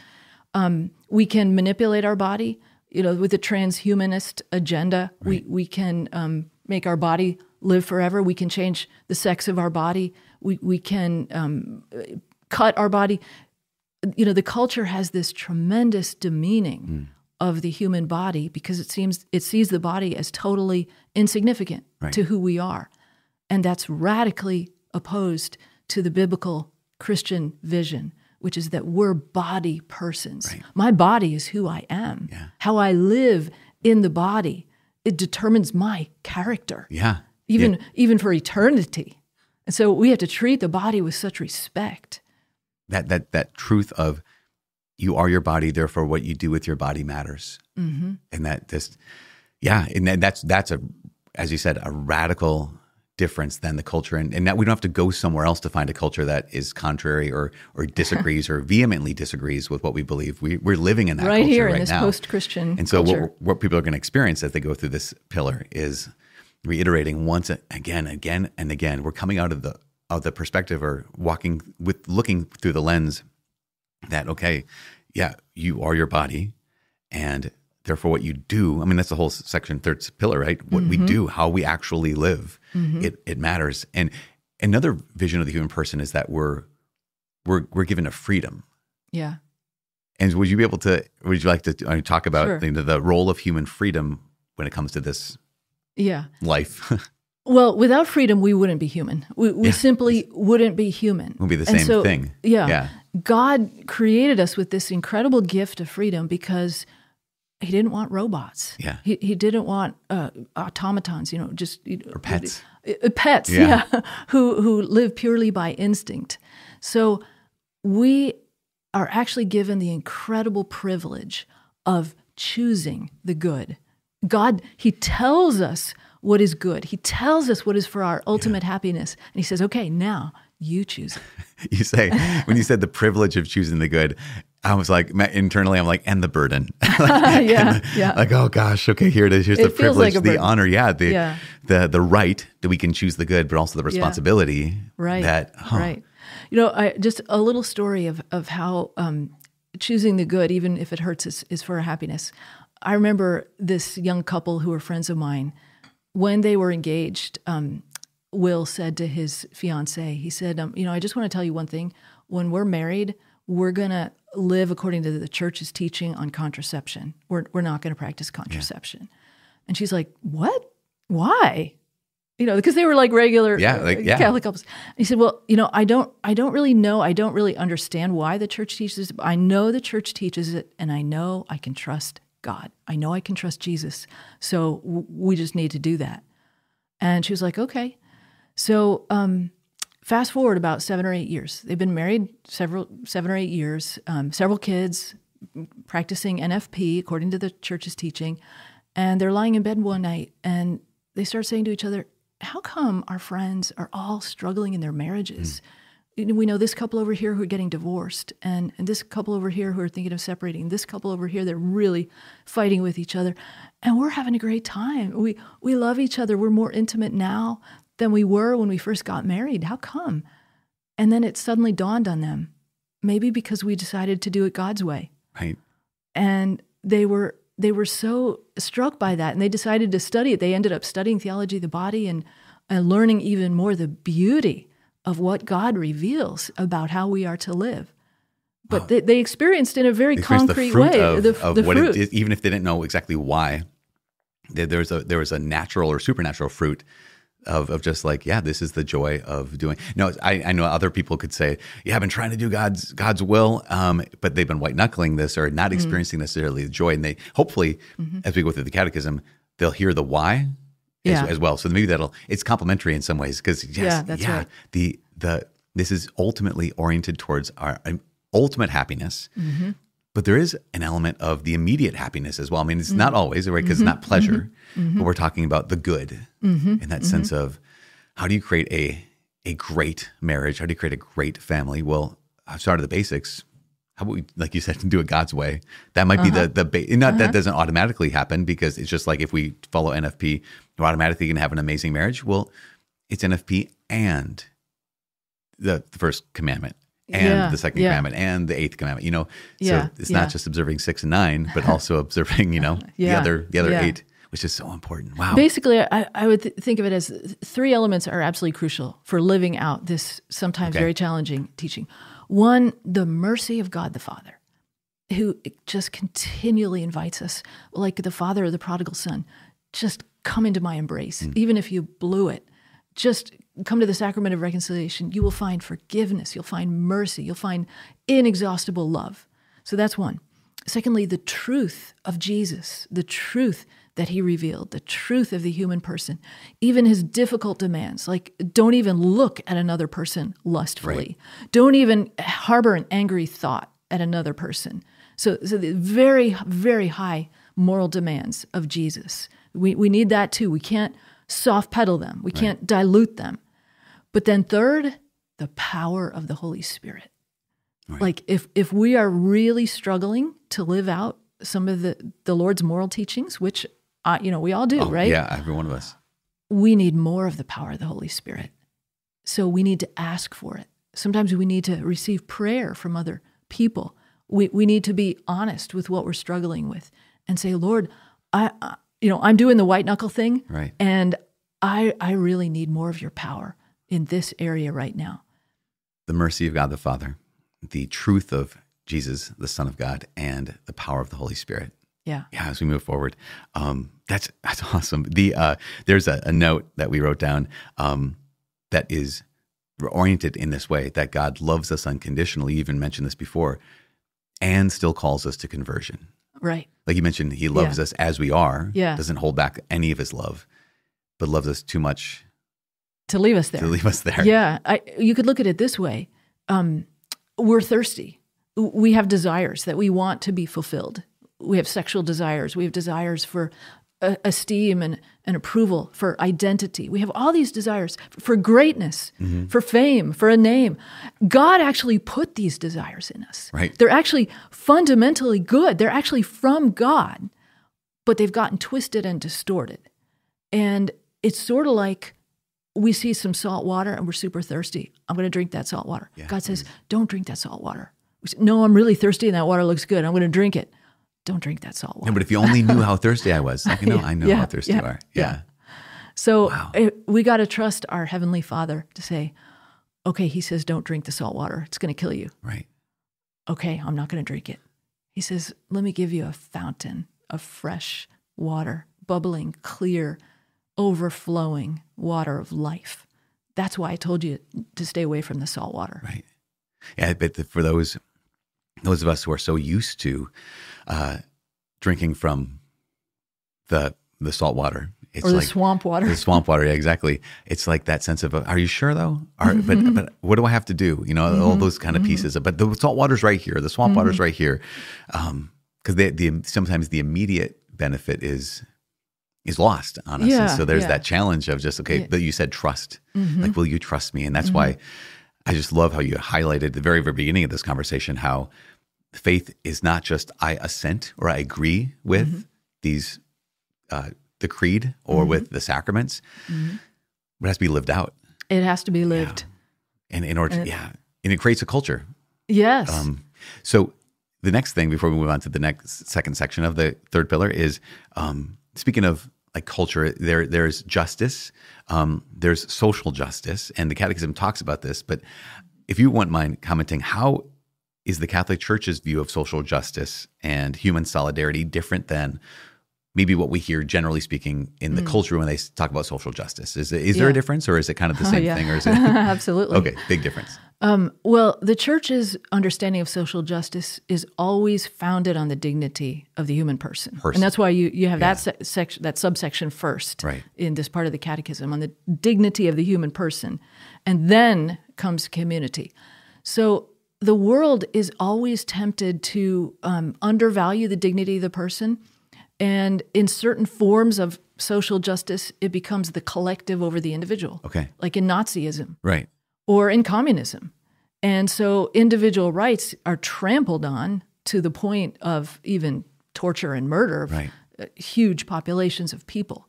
B: Um, we can manipulate our body. You know, with the transhumanist agenda, we we can um, make our body live forever. We can change the sex of our body. We we can um, cut our body. You know, the culture has this tremendous demeaning of the human body because it seems it sees the body as totally insignificant
A: Right.
B: to who we are, and that's radically opposed to the biblical Christian vision, which is that we're body persons. My body is who I am. How I live in the body it determines my character
A: Yeah.
B: even
A: Yeah.
B: even for eternity. And so we have to treat the body with such respect.
A: that that that truth of you are your body, therefore what you do with your body matters, mm-hmm. and that just yeah, and that, that's that's a as you said a radical difference than the culture, and, and that we don't have to go somewhere else to find a culture that is contrary or or disagrees or vehemently disagrees with what we believe. We we're living in that
B: Right here in
A: right
B: this
A: now.
B: post-Christian
A: and so
B: culture.
A: what what people are going to experience as they go through this pillar is reiterating once again, again, and again. We're coming out of the of the perspective or walking with looking through the lens that okay, yeah, you are your body, and therefore what you do. I mean, that's the whole section third pillar, right? What we do, how we actually live, it it matters. And another vision of the human person is that we're we're we're given a freedom.
B: Yeah.
A: And would you be able to? Would you like to uh, talk about
B: Sure.
A: the, the role of human freedom when it comes to this
B: Yeah.
A: life?
B: Well, without freedom, we wouldn't be human. We, we
A: Yeah.
B: simply wouldn't be human.
A: Would be the same
B: so,
A: thing.
B: Yeah.
A: Yeah.
B: God created us with this incredible gift of freedom because he didn't want robots.
A: Yeah.
B: He, he didn't want uh, automatons, you know, just you know,
A: Or pets.
B: uh, pets,
A: Yeah.
B: yeah, who who live purely by instinct. So we are actually given the incredible privilege of choosing the good. God, He tells us what is good. He tells us what is for our ultimate happiness, and He says, "Okay, now you choose
A: you say when you said the privilege of choosing the good. I was like internally, I'm like, and the burden. Like,
B: Yeah, yeah.
A: Like, oh gosh, okay, here it is. Here's the
B: It like
A: privilege,
B: a
A: the honor, yeah, the
B: Yeah.
A: the the right that we can choose the good, but also the responsibility
B: right
A: that huh,
B: right you know I, just a little story of of how um, choosing the good even if it hurts is, is for our happiness i remember this young couple who were friends of mine when they were engaged um, will said to his fiance he said um, you know i just want to tell you one thing when we're married we're going to live according to the church's teaching on contraception we're, we're not going to practice contraception and she's like what why you know, because they were like regular
A: Yeah,
B: uh,
A: like, yeah.
B: Catholic couples. And he said, "Well, you know, I don't, I don't really know. I don't really understand why the church teaches it. I know the church teaches it, and I know I can trust God. I know I can trust Jesus. So w- we just need to do that." And she was like, "Okay." So um, fast forward about seven or eight years. They've been married several, seven or eight years. Um, several kids, practicing NFP according to the church's teaching, and they're lying in bed one night and they start saying to each other, "How come our friends are all struggling in their marriages?" You know, We know this couple over here who are getting divorced, and, and this couple over here who are thinking of separating. This couple over here, they're really fighting with each other, and we're having a great time. We we love each other. We're more intimate now than we were when we first got married. How come? And then it suddenly dawned on them, maybe because we decided to do it God's way
A: right?
B: and they were they were so struck by that and they decided to study it they ended up studying theology of the body and, and learning even more the beauty of what god reveals about how we are to live but they, they experienced in a very concrete way
A: of,
B: the,
A: of
B: the fruit
A: it even if they didn't know exactly why. There, there was a there was a natural or supernatural fruit of of just like yeah, this is the joy of doing. No, I, I know other people could say yeah, I've been trying to do God's God's will, um, but they've been white knuckling this or
B: Mm-hmm.
A: not experiencing necessarily the joy, and they hopefully as we go through the catechism, they'll hear the why.
B: Yeah.
A: As, as well, so maybe that'll it's complementary in some ways because yes,
B: Yeah, that's right.
A: the the this is ultimately oriented towards our um, ultimate happiness
B: Mm-hmm.
A: But there is an element of the immediate happiness as well. I mean, it's
B: Mm-hmm.
A: not always right because it's not pleasure, but we're talking about the good
B: Mm-hmm.
A: in that sense of how do you create a a great marriage? How do you create a great family? Well, I've started the basics. How about we, like you said, do it God's way? That might be
B: Uh-huh.
A: the the ba- not that doesn't automatically happen because it's just like if we follow NFP, we're automatically going to have an amazing marriage. Well, it's NFP and the, the first commandment and
B: Yeah,
A: the second
B: yeah.
A: commandment and the eighth commandment. You know,
B: Yeah,
A: so it's not just observing six and nine, but also observing, you know, the other the other eight, which is so important. Wow.
B: Basically, I, I would th- think of it as three elements are absolutely crucial for living out this sometimes
A: Okay.
B: very challenging teaching. One, the mercy of God the Father, who just continually invites us, like the father of the prodigal son, just come into my embrace, mm. even if you blew it. Just come to the sacrament of reconciliation. You will find forgiveness. You'll find mercy. You'll find inexhaustible love. So that's one. Secondly, the truth of Jesus, the truth that he revealed, the truth of the human person, even his difficult demands, like don't even look at another person lustfully, don't even harbor an angry thought at another person. So, so the very, very high moral demands of Jesus. We, we need that too. We can't soft pedal them, we can't dilute them. But then, third, the power of the Holy Spirit. Like if if we are really struggling to live out some of the the Lord's moral teachings, which uh, you know we all do,
A: Oh,
B: right?
A: Yeah, every one of us.
B: We need more of the power of the Holy Spirit. So we need to ask for it. Sometimes we need to receive prayer from other people. We we need to be honest with what we're struggling with and say, Lord, I, I you know I'm doing the white knuckle thing,
A: Right.
B: and I I really need more of your power in this area right now.
A: The mercy of God the Father. the truth of Jesus, the Son of God, and the power of the Holy Spirit.
B: Yeah.
A: Yeah, as we move forward, um, that's that's awesome. The uh, there's a, a note that we wrote down um, that is oriented in this way that God loves us unconditionally. You even mentioned this before, and still calls us to conversion.
B: Right.
A: Like you mentioned, He loves
B: Yeah.
A: us as we are.
B: Yeah.
A: doesn't hold back any of His love, but loves us too much
B: To leave us there.
A: to leave us there.
B: Yeah, I, you could look at it this way: um, we're thirsty. We have desires that we want to be fulfilled. We have sexual desires. We have desires for uh, esteem and, and approval, for identity. We have all these desires for greatness,
A: Mm-hmm.
B: for fame, for a name. God actually put these desires in us.
A: Right.
B: They're actually fundamentally good. They're actually from God, but they've gotten twisted and distorted. And it's sort of like we see some salt water and we're super thirsty. I'm going to drink that salt water. God says, don't drink that salt water. We say, no, I'm really thirsty and that water looks good. I'm going to drink it. Don't drink that salt water.
A: No, but if you only knew how thirsty I was, like, I know
B: Yeah,
A: how thirsty
B: yeah,
A: you are.
B: yeah.
A: Yeah.
B: So it, eh, we got to trust our Heavenly Father to say, okay, He says, don't drink the salt water. It's going to kill you.
A: Right.
B: Okay, I'm not going to drink it. He says, let me give you a fountain of fresh water, bubbling, clear, overflowing water of life. That's why I told you to stay away from the salt water.
A: Right. Yeah, but the, for those those of us who are so used to uh, drinking from the the salt water, it's
B: Or the
A: like
B: swamp water.
A: the swamp water. Yeah, exactly. It's like that sense of, uh, are you sure though? Are, but but what do I have to do? You know,
B: Mm-hmm.
A: all those kind of pieces. But the salt water's right here. The swamp water's right here. Because the the sometimes the immediate benefit is is lost on us.
B: Yeah,
A: and so there's
B: yeah.
A: that challenge of just okay.
B: Yeah.
A: But you said trust.
B: Mm-hmm.
A: Like, will you trust me? And that's why I just love how you highlighted at the very very beginning of this conversation how faith is not just I assent or I agree with
B: Mm-hmm.
A: these uh, the creed or with the sacraments,
B: Mm-hmm.
A: but it has to be lived out.
B: It has to be lived.
A: And in order to, yeah, and it creates a culture.
B: Yes.
A: Um, so the next thing before we move on to the next second section of the third pillar is um, speaking of like culture, there there's justice, um, there's social justice, and the Catechism talks about this. But if you wouldn't mind commenting, how is the Catholic Church's view of social justice and human solidarity different than maybe what we hear generally speaking in the culture when they talk about social justice? Is it, is there a
B: Mm.
A: Difference, or is it kind of the
B: Oh,
A: same
B: yeah.
A: thing, or is it
B: Absolutely.
A: okay? Big difference.
B: Um, well, the church's understanding of social justice is always founded on the dignity of the human person,
A: Person.
B: and that's why you, you have that se- section, that subsection first
A: Right.
B: in this part of the catechism on the dignity of the human person, and then comes community. So the world is always tempted to um, undervalue the dignity of the person, and in certain forms of social justice, it becomes the collective over the individual.
A: Okay,
B: Like in Nazism,
A: right.
B: Or in communism. And so individual rights are trampled on to the point of even torture and murder of
A: Right.
B: uh, huge populations of people.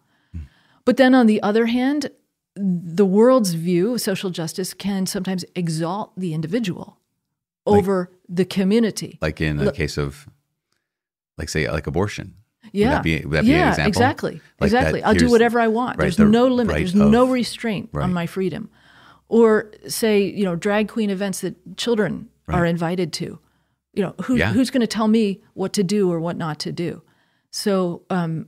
B: But then on the other hand, the world's view of social justice can sometimes exalt the individual over the community.
A: like in the case of like say like abortion
B: Yeah.
A: that be- would that be an
B: yeah,
A: example?
B: exactly.
A: Like that
B: exactly. I'll do whatever I want.
A: right,
B: There's
A: the
B: no limit.
A: right
B: There's
A: of-
B: no restraint on my freedom. Or say, you know, drag queen events that children are invited to. You know, who,
A: Yeah.
B: who's going to tell me what to do or what not to do? So, um,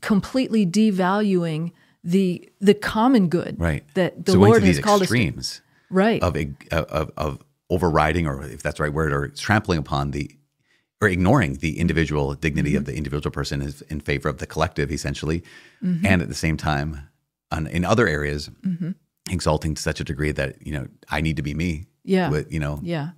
B: completely devaluing the the common good
A: right
B: that the
A: so
B: Lord has called us to. Right.
A: of, of of overriding or if that's the right word or trampling upon the or ignoring the individual dignity
B: Mm-hmm.
A: of the individual person is in favor of the collective essentially
B: Mm-hmm.
A: and at the same time on, in other areas exalting to such a degree that you know i need to be me
B: Yeah.
A: you know
B: yeah.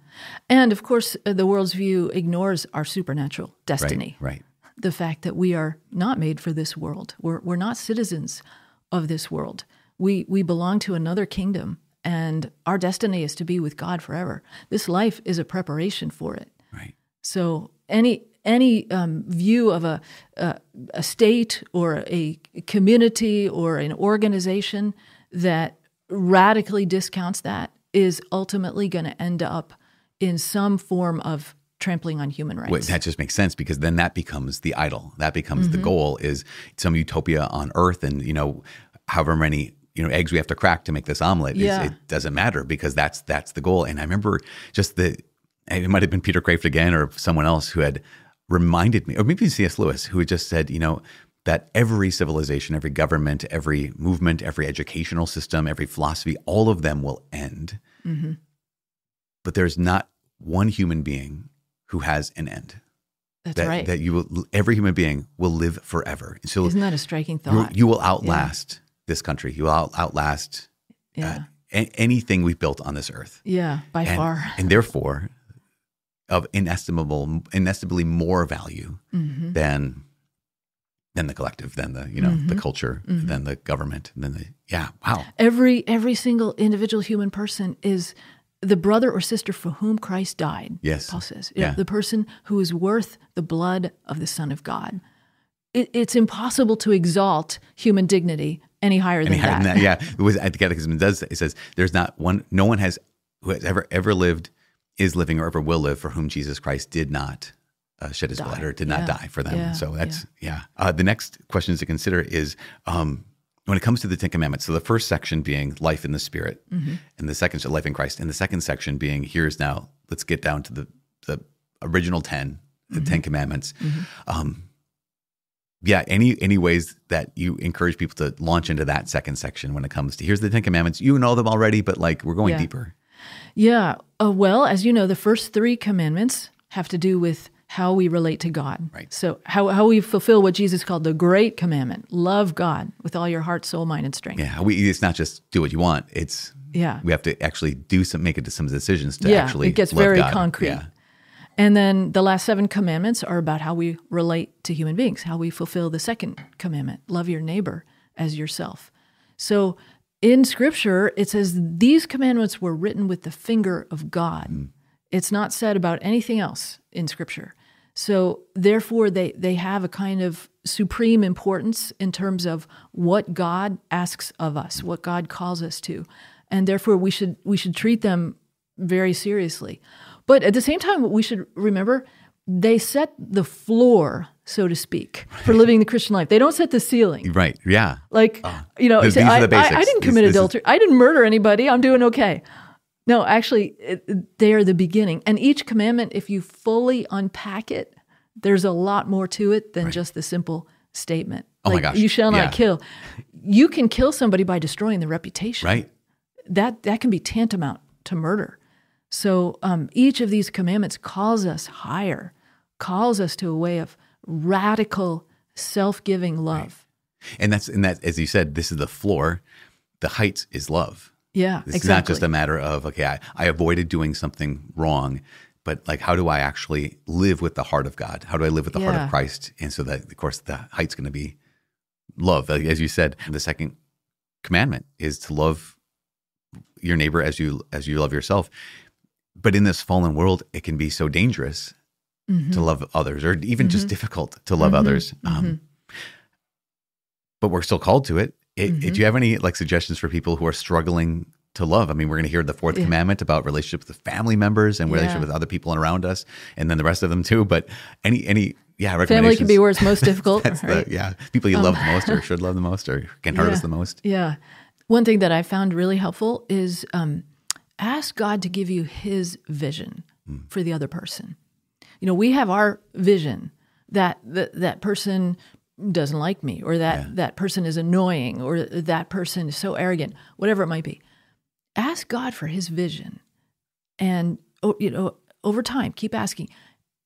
B: And of course, uh, the world's view ignores our supernatural destiny.
A: right right
B: the fact that we are not made for this world. We're, we're not citizens of this world. We, we belong to another kingdom, and our destiny is to be with God forever. This life is a preparation for it.
A: right
B: So any any um, view of a, a a state or a community or an organization that radically discounts that is ultimately going to end up in some form of trampling on human rights.
A: Wait, that just makes sense because then that becomes the idol. That becomes
B: Mm-hmm.
A: the goal is some utopia on earth and you know however many you know eggs we have to crack to make this omelet.
B: Yeah.
A: It doesn't matter because that's that's the goal. And I remember just the it might have been Peter Kreeft again or someone else who had reminded me, or maybe C.S. Lewis, who had just said, you know, that every civilization, every government, every movement, every educational system, every philosophy, all of them will end.
B: Mm-hmm.
A: But there's not one human being who has an end.
B: That's
A: that,
B: right.
A: That you will, every human being will live forever. So
B: Isn't that a striking thought?
A: you will outlast this country. You will out, outlast
B: yeah.
A: uh, a- anything we've built on this earth.
B: yeah, by
A: and,
B: far.
A: and therefore of inestimable, inestimably more value
B: Mm-hmm.
A: than than the collective, than the you know the
B: Mm-hmm.
A: culture, than the government, than the yeah. Wow.
B: Every every single individual human person is the brother or sister for whom Christ died.
A: Yes.
B: Paul says.
A: Yeah.
B: The person who is worth the blood of the Son of God. It, it's impossible to exalt human dignity any higher
A: Any
B: than
A: higher
B: that.
A: than that, yeah. It was at the Catechism does. It says there's not one. No one has who has ever ever lived, is living, or ever will live for whom Jesus Christ did not uh, shed his
B: Die.
A: blood or did not
B: Yeah.
A: die for them.
B: Yeah.
A: So that's yeah. Uh, the next questions to consider is um, when it comes to the Ten Commandments. So the first section being life in the Spirit,
B: Mm-hmm.
A: and the second life in Christ, and the second section being here's now. Let's get down to the the original ten, the
B: Mm-hmm.
A: Ten Commandments. Um, yeah, any any ways that you encourage people to launch into that second section when it comes to here's the Ten Commandments. You know them already, but like we're going
B: Yeah.
A: deeper.
B: Yeah. Uh, well, as you know, the first three commandments have to do with how we relate to God.
A: Right.
B: So, how, how we fulfill what Jesus called the great commandment love God with all your heart, soul, mind, and strength.
A: Yeah, we it's not just do what you want. It's
B: Yeah.
A: we have to actually do some make it to some decisions to
B: Yeah,
A: actually
B: it gets very
A: God.
B: concrete.
A: Yeah.
B: And then the last seven commandments are about how we relate to human beings, how we fulfill the second commandment love your neighbor as yourself. So in scripture, it says these commandments were written with the finger of God.
A: Hmm.
B: It's not said about anything else in scripture. So therefore, they, they have a kind of supreme importance in terms of what God asks of us, what God calls us to. And therefore, we should, we should treat them very seriously. But at the same time, we should remember they set the floor, so to speak, for living the Christian life. They don't set the ceiling.
A: Right. Yeah.
B: Like, ah. you know,
A: These-
B: say,
A: these
B: I, I- I didn't commit
A: this is-
B: adultery. I didn't murder anybody. I'm doing okay. No, actually, it, they are the beginning. And each commandment, if you fully unpack it, there's a lot more to it than just the simple statement.
A: Oh my gosh,
B: You shall
A: yeah.
B: not kill. You can kill somebody by destroying their reputation
A: Right.
B: that that can be tantamount to murder. So um, each of these commandments calls us higher, calls us to a way of radical, self-giving love.
A: And that's and that as you said, this is the floor. The height is love.
B: Yeah,
A: It's
B: exactly.
A: not just a matter of okay, I, I avoided doing something wrong, but like how do I actually live with the heart of God? How do I live with the heart of Christ? And so that of course the height's going to be love. As you said, the second commandment is to love your neighbor as you as you love yourself. But in this fallen world, it can be so dangerous
B: Mm-hmm.
A: to love others, or even just difficult to love others.
B: Mm-hmm.
A: Um, but we're still called to it. It
B: Mm-hmm.
A: Do you have any like suggestions for people who are struggling to love? I mean, we're going to hear the fourth
B: Yeah.
A: commandment about relationship with family members and relationship
B: Yeah.
A: with other people around us, and then the rest of them too. But any any yeah
B: Family can be where it's most difficult.
A: That's
B: right? Um,
A: the yeah people you love the most or should love the most or can hurt us the most.
B: Yeah. One thing that I found really helpful is um, ask God to give you His vision for the other person. You know, we have our vision that that, that person doesn't like me, or that that person is annoying, or that person is so arrogant, whatever it might be. Ask God for His vision, and oh, you know, over time, keep asking.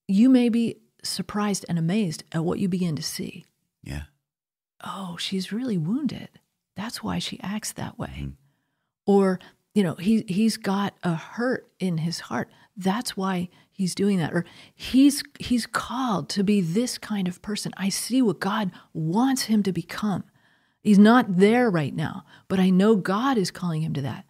B: You may be surprised and amazed at what you begin to see
A: Yeah,
B: oh, she's really wounded. That's why she acts that way. Mm-hmm. Or, you know, he he's got a hurt in his heart. That's why he's doing that. Or he's he's called to be this kind of person. I see what God wants him to become. He's not there right now, but I know God is calling him to that.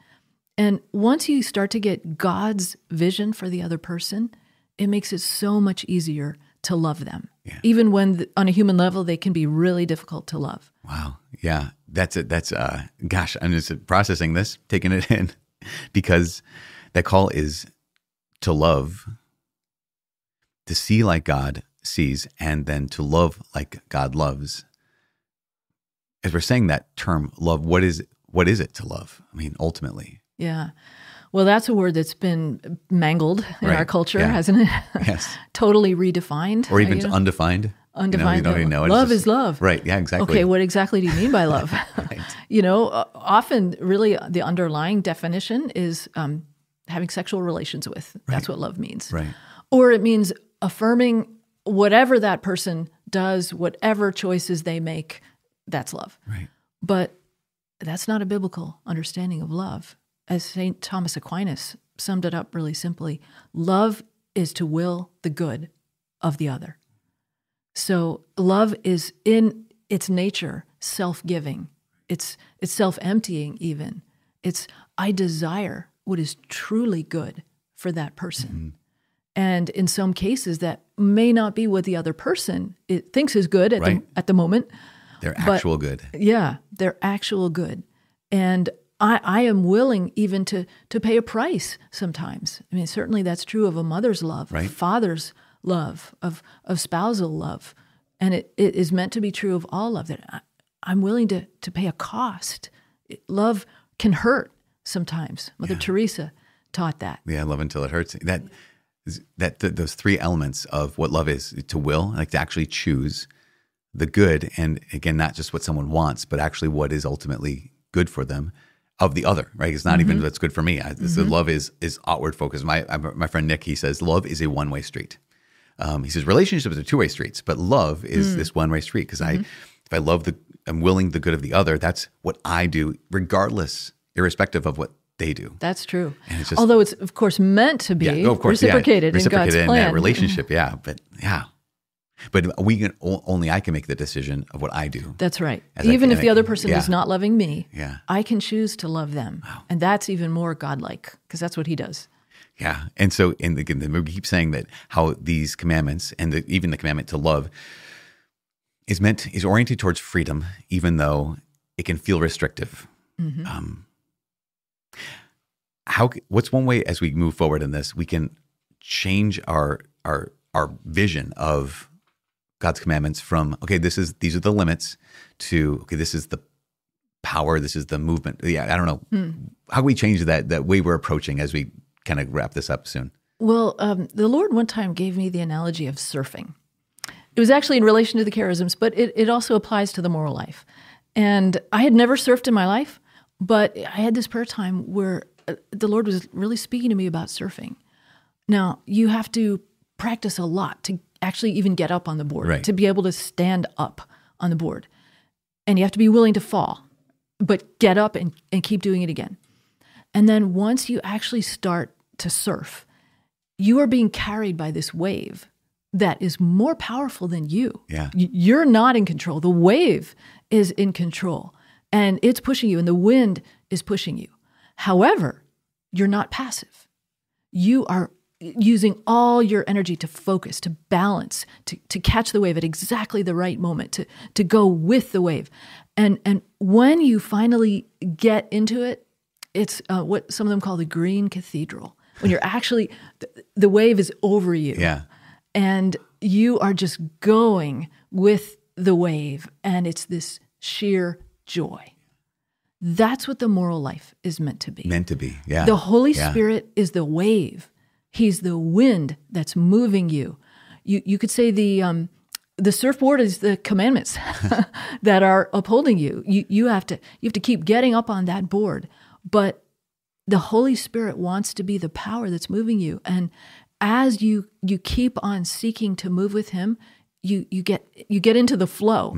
B: And once you start to get God's vision for the other person, it makes it so much easier to love them. Even when th- on a human level they can be really difficult to love.
A: Wow. Yeah. That's it. That's uh gosh, I'm just processing this, taking it in because that call is to love, to see like God sees, and then to love like God loves. As we're saying that term love, what is what is it to love? I mean, ultimately.
B: Yeah. Well, that's a word that's been mangled in
A: Right.
B: our culture,
A: Yeah.
B: hasn't it?
A: Yes.
B: totally redefined.
A: Or even
B: you know?
A: undefined.
B: Undefined.
A: You, know, you don't even know.
B: Love
A: just-
B: is love.
A: Right. Yeah, exactly.
B: Okay, what exactly do you mean by love?
A: Right.
B: you know, often really the underlying definition is um, having sexual relations with. That's what love means.
A: Right.
B: Or it means affirming whatever that person does, whatever choices they make, that's love.
A: Right.
B: But that's not a biblical understanding of love. As St. Thomas Aquinas summed it up really simply love is to will the good of the other. So love is in its nature self-giving. It's it's self-emptying even. It's I desire what is truly good for that person. Mm-hmm. And in some cases that may not be what the other person it thinks is good at
A: Right.
B: the at the moment.
A: They're actual good.
B: Yeah, they're actual good. And I, I am willing even to to pay a price sometimes. I mean, certainly that's true of a mother's love,
A: Right.
B: father's love, of of spousal love. And it, it is meant to be true of all love that I, I'm willing to to pay a cost. It- love can hurt sometimes. Mother Teresa taught that.
A: Yeah, love until it hurts. That that th- those three elements of what love is to will, like to actually choose the good, and again, not just what someone wants, but actually what is ultimately good for them of the other. Right? It's not even mm-hmm. what's good for me. I, so mm-hmm. love is is outward focused. My I- my friend Nick, he says love is a one way street. Um, he says relationships are two way streets, but love is mm. this one way street because I, mm-hmm. if I love the, I'm willing the good of the other. That's what I do, regardless, irrespective of what they do.
B: That's true.
A: it's just-
B: Although it's of course meant to be
A: Yeah, of course, yeah.
B: reciprocated, in God's
A: in
B: plan.
A: that relationship. Yeah, but yeah, but we can only I can make the decision of what I do.
B: That's right.
A: As
B: even if the other person
A: yeah.
B: is not loving me,
A: Yeah.
B: I can choose to love them. And that's even more godlike because that's what he does.
A: Yeah, and so and again, the movie keeps saying that how these commandments and the, even the commandment to love is meant is oriented towards freedom, even though it can feel restrictive.
B: Mm-hmm.
A: Um, how? What's one way as we move forward in this we can change our our our vision of God's commandments from okay, this is these are the limits to okay, this is the power, this is the movement. Yeah, I don't know
B: Hmm.
A: how we change that that way we're approaching as we kind of wrap this up soon.
B: Well, um, the Lord one time gave me the analogy of surfing. It was actually in relation to the charisms, but it, it also applies to the moral life. And I had never surfed in my life, but I had this prayer time where Uh, the Lord was really speaking to me about surfing. Now, you have to practice a lot to actually even get up on the board,
A: Right.
B: to be able to stand up on the board. And you have to be willing to fall, but get up and, and keep doing it again. And then once you actually start to surf, you are being carried by this wave that is more powerful than you.
A: Yeah.
B: You're not in control. The wave is in control and it's pushing you, and the wind is pushing you. However, you're not passive. You are using all your energy to focus, to balance, to, to catch the wave at exactly the right moment, to, to go with the wave. And, and when you finally get into it, it's uh, what some of them call the green cathedral. When you're actually, the, the wave is over you
A: Yeah.
B: and you are just going with the wave and it's this sheer joy that's what the moral life is meant to be
A: Meant to be. Yeah.
B: the holy
A: Yeah.
B: spirit is the wave he's the wind that's moving you you you could say the um the surfboard is the commandments that are upholding you. You you have to you have to keep getting up on that board. But the Holy Spirit wants to be the power that's moving you. And as you you keep on seeking to move with him, you you get you get into the flow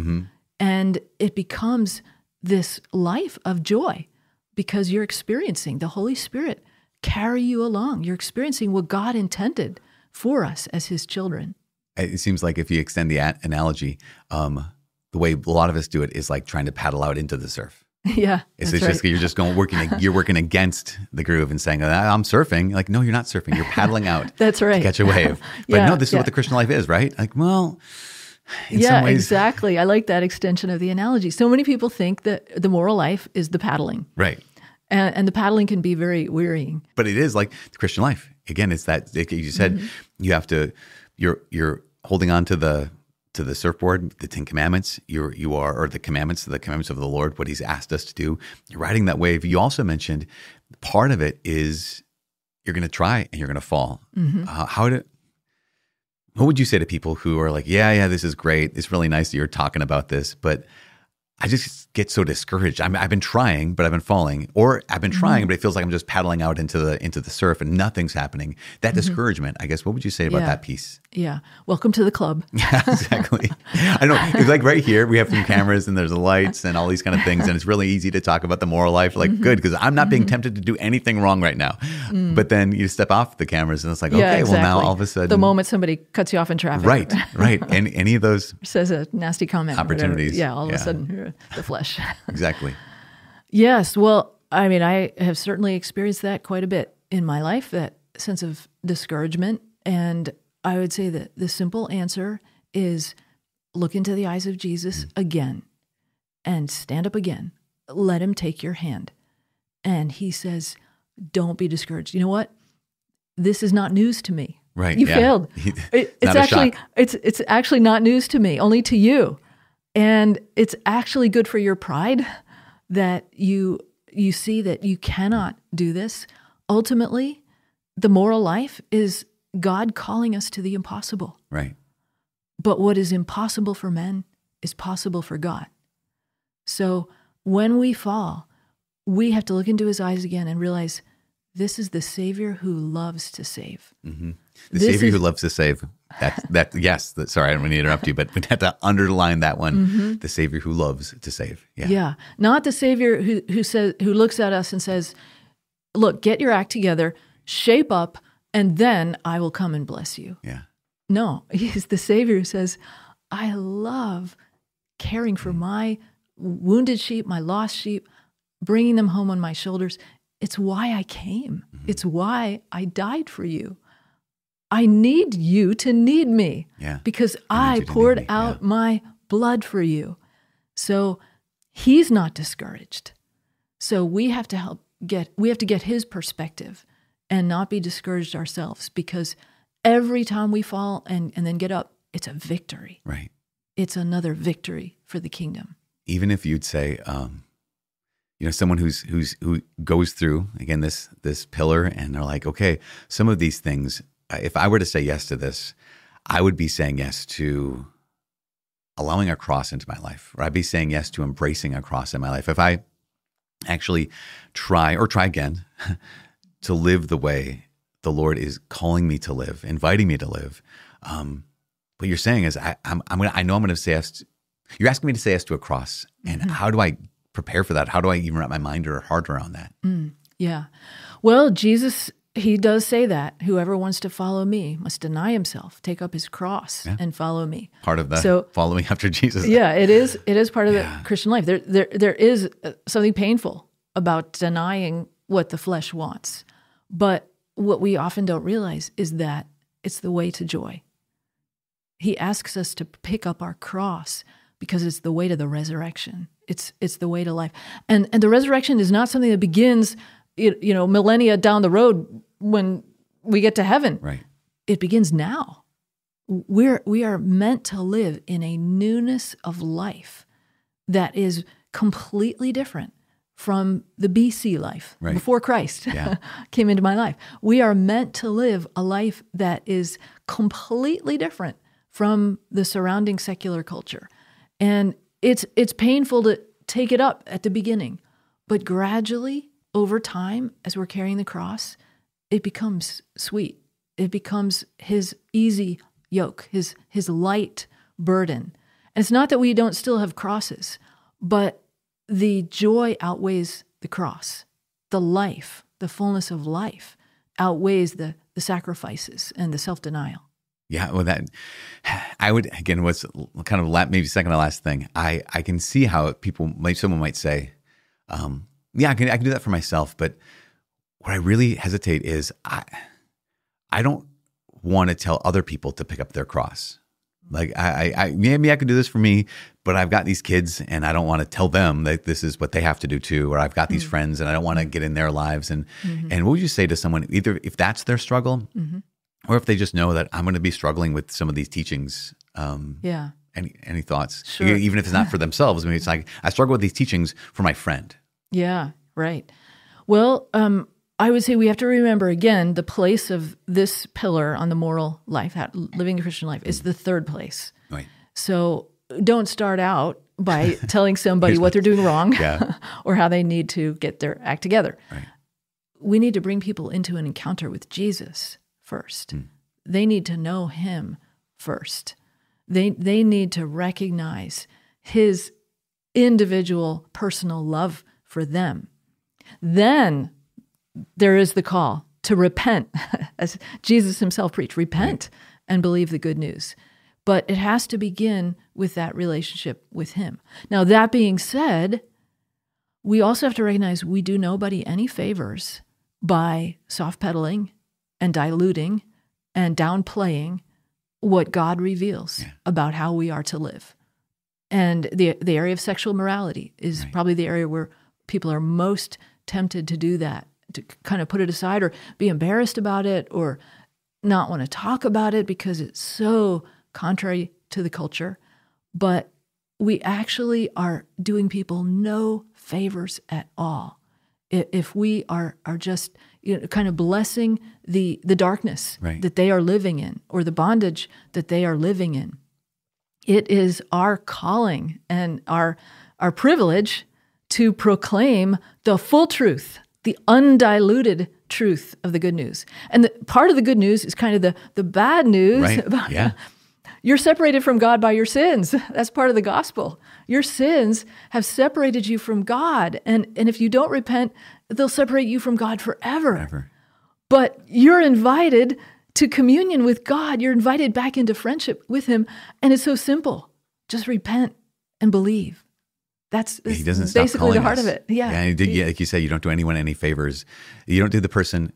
B: and it becomes this life of joy because you're experiencing the Holy Spirit carry you along. You're experiencing what God intended for us as his children.
A: it seems like if you extend the analogy, um, the way a lot of us do it is like trying to paddle out into the surf.
B: yeah.
A: It's, it's
B: right.
A: just you're just going working. You're working against the groove and saying, "Ah, "I'm surfing." Like, no, you're not surfing. You're paddling out.
B: That's right.
A: Catch a wave. But
B: Yeah,
A: no, this is
B: yeah.
A: what the Christian life is, right? Like, well,
B: yeah, exactly. I like that extension of the analogy. So many people think that the moral life is the paddling,
A: right?
B: and, and the paddling can be very wearying.
A: But it is like the Christian life. Again, it's that like you said,
B: Mm-hmm.
A: you have to. You're you're holding on to the to the surfboard, the Ten Commandments. You're you are or the commandments, the commandments of the Lord, what He's asked us to do. You're riding that wave. You also mentioned part of it is you're going to try and you're going to fall.
B: Mm-hmm.
A: Uh, how do what would you say to people who are like, yeah, yeah, this is great. It's really nice that you're talking about this, but I just get so discouraged. i have been trying, but I've been falling, or I've been trying, mm-hmm. but it feels like I'm just paddling out into the into the surf and nothing's happening. That mm-hmm. discouragement, I guess. What would you say about
B: yeah.
A: that piece?
B: Yeah, welcome to the club.
A: yeah, exactly. I know. It's like right here, we have some cameras and there's lights and all these kind of things, and it's really easy to talk about the moral life. Like, mm-hmm. good, because I'm not being mm-hmm. tempted to do anything wrong right now. Mm. But then you step off the cameras, and it's like, yeah, okay, exactly. well now all of a sudden,
B: the moment somebody cuts you off in traffic,
A: right, right, and any of those
B: says a nasty comment,
A: opportunities,
B: yeah, all of yeah. a sudden the flesh.
A: exactly.
B: Yes. Well, I mean, I have certainly experienced that quite a bit in my life, that sense of discouragement. And I would say that the simple answer is look into the eyes of Jesus mm. again and stand up again. Let him take your hand. And he says, Don't be discouraged. You know what? This is not news to me.
A: Right.
B: You
A: yeah.
B: failed. It, it's actually it's it's actually not news to me, only to you. And it's actually good for your pride that you you see that you cannot do this. Ultimately, the moral life is God calling us to the impossible.
A: Right.
B: But what is impossible for men is possible for God. So when we fall, we have to look into his eyes again and realize this is the Savior who loves to save.
A: Mm-hmm. The this Savior is, who loves to save. That that yes. That, sorry, I don't mean to interrupt you, but we have to underline that one. Mm-hmm. The Savior who loves to save. Yeah.
B: Yeah. Not the Savior who who says who looks at us and says, "Look, get your act together, shape up, and then I will come and bless you."
A: Yeah.
B: No, he's the Savior who says, "I love caring for my wounded sheep, my lost sheep, bringing them home on my shoulders." It's why I came. Mm-hmm. It's why I died for you. I need you to need me.
A: Yeah.
B: Because I, I poured out yeah. my blood for you. So he's not discouraged. So we have to help get we have to get his perspective and not be discouraged ourselves because every time we fall and, and then get up, it's a victory.
A: Right.
B: It's another victory for the kingdom.
A: Even if you'd say, um, you know, someone who's who's who goes through again this this pillar and they're like, okay, some of these things if I were to say yes to this, I would be saying yes to allowing a cross into my life, or I'd be saying yes to embracing a cross in my life. If I actually try or try again to live the way the Lord is calling me to live, inviting me to live, um, what you're saying is I, am I'm, gonna, I know I'm going to say yes. To, you're asking me to say yes to a cross, and mm-hmm. how do I prepare for that? How do I even wrap my mind or heart around that?
B: Mm, yeah, well, Jesus he does say that whoever wants to follow me must deny himself, take up his cross, yeah. and follow me.
A: Part of that, so, following after Jesus.
B: Yeah, it is. It is part of yeah. the Christian life. There, there, there is uh, something painful about denying what the flesh wants, but what we often don't realize is that it's the way to joy. He asks us to pick up our cross because it's the way to the resurrection. It's it's the way to life, and and the resurrection is not something that begins you know millennia down the road when we get to heaven.
A: Right.
B: It begins now. We're we are meant to live in a newness of life that is completely different from the BC life
A: right.
B: before Christ yeah. came into my life. We are meant to live a life that is completely different from the surrounding secular culture. And it's it's painful to take it up at the beginning, but gradually over time as we're carrying the cross, it becomes sweet. It becomes his easy yoke, his his light burden. And it's not that we don't still have crosses, but the joy outweighs the cross. The life, the fullness of life outweighs the the sacrifices and the self-denial.
A: Yeah, well, that I would again. What's kind of maybe second to last thing. I I can see how people, like someone might say, um, "Yeah, I can I can do that for myself," but what I really hesitate is I I don't want to tell other people to pick up their cross. Like I, I, maybe I could do this for me, but I've got these kids and I don't want to tell them that this is what they have to do too. Or I've got these mm-hmm. friends and I don't want to get in their lives. And mm-hmm. and what would you say to someone either if that's their struggle, mm-hmm. or if they just know that I'm going to be struggling with some of these teachings?
B: Um, yeah.
A: Any any thoughts?
B: Sure.
A: Even if it's not for themselves. I mean, it's like I struggle with these teachings for my friend.
B: Yeah. Right. Well, um, I would say we have to remember again the place of this pillar on the moral life, that living a Christian life, is the third place.
A: Right.
B: So don't start out by telling somebody what they're doing wrong
A: Yeah.
B: or how they need to get their act together.
A: Right.
B: We need to bring people into an encounter with Jesus first.
A: Hmm.
B: They need to know him first. They they need to recognize his individual personal love for them. Then there is the call to repent, as Jesus himself preached repent and believe the good news. But it has to begin with that relationship with him. Now, that being said, we also have to recognize we do nobody any favors by soft pedaling and diluting and downplaying what God reveals about how we are to live. And the the area of sexual morality is probably the area where people are most tempted to do that, to kind of put it aside or be embarrassed about it or not want to talk about it because it's so contrary to the culture. But we actually are doing people no favors at all if we are are just you know, kind of blessing the the darkness
A: Right.
B: that they are living in or the bondage that they are living in. It is our calling and our our privilege to proclaim the full truth, the undiluted truth of the good news. And the, part of the good news is kind of the the bad news
A: Right.
B: about
A: Yeah.
B: you're separated from God by your sins. That's part of the gospel. Your sins have separated you from God. And, and if you don't repent, they'll separate you from God forever.
A: Ever.
B: But you're invited to communion with God. You're invited back into friendship with Him. And it's so simple just repent and believe. That's,
A: He doesn't
B: basically the heart
A: us.
B: of it. Yeah.
A: Yeah, and you- yeah, like you said, you don't do anyone any favors. You don't do the person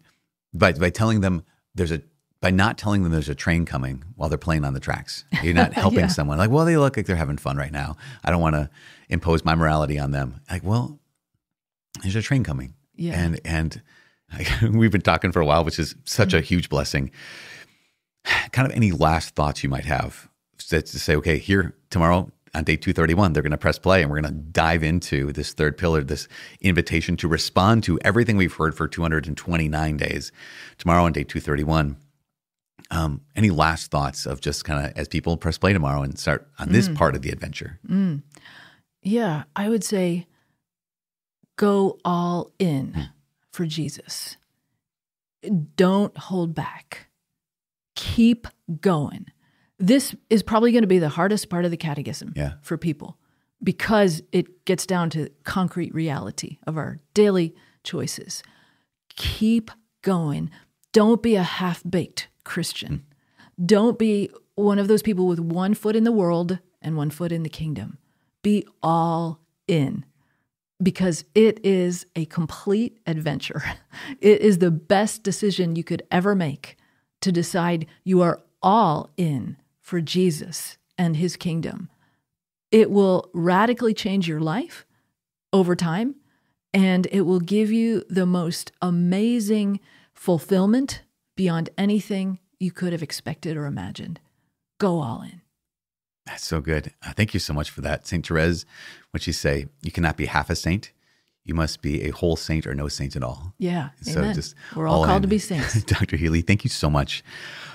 A: by by telling them there's a by not telling them there's a train coming while they're playing on the tracks. You're not helping
B: Yeah.
A: someone. Like, well, they look like they're having fun right now. I don't want to impose my morality on them. Like, well, there's a train coming.
B: Yeah.
A: And and we've been talking for a while, which is such a mm-hmm. huge blessing. Kind of any last thoughts you might have to say, okay, here tomorrow on day 231, they're going to press play and we're going to dive into this third pillar, this invitation to respond to everything we've heard for 229 days. Tomorrow on day 231, um, any last thoughts of just kind of as people press play tomorrow and start on this mm. part of the adventure? Mm.
B: Yeah, I would say go all in hmm. for Jesus. Don't hold back. Keep going. This is probably going to be the hardest part of the catechism
A: Yeah.
B: for people because it gets down to concrete reality of our daily choices. Keep going. Don't be a half baked Christian. Hmm. Don't be one of those people with one foot in the world and one foot in the kingdom. Be all in because it is a complete adventure. It is the best decision you could ever make to decide you are all in for Jesus and his kingdom. It will radically change your life over time and it will give you the most amazing fulfillment beyond anything you could have expected or imagined. Go all in.
A: That's so good. Uh, thank you so much for that. St. Therese, what she say, you cannot be half a saint. You must be a whole saint or no saint at all.
B: Yeah.
A: So
B: amen.
A: just
B: We're all,
A: all
B: called
A: in.
B: to be saints.
A: Dr. Healy, thank you so much.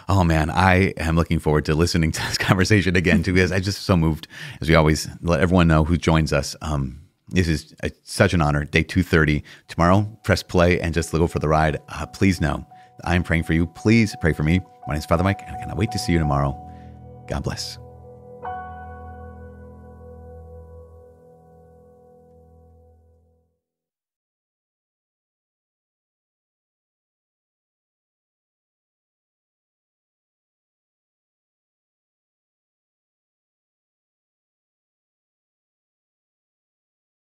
A: Oh man, I am looking forward to listening to this conversation again too, because I'm just so moved. As we always let everyone know who joins us. Um, this is uh such an honor. Day 230 tomorrow. Press play and just go for the ride. Uh, please know I'm praying for you. Please pray for me. My name is Father Mike, and I cannot wait to see you tomorrow. God bless.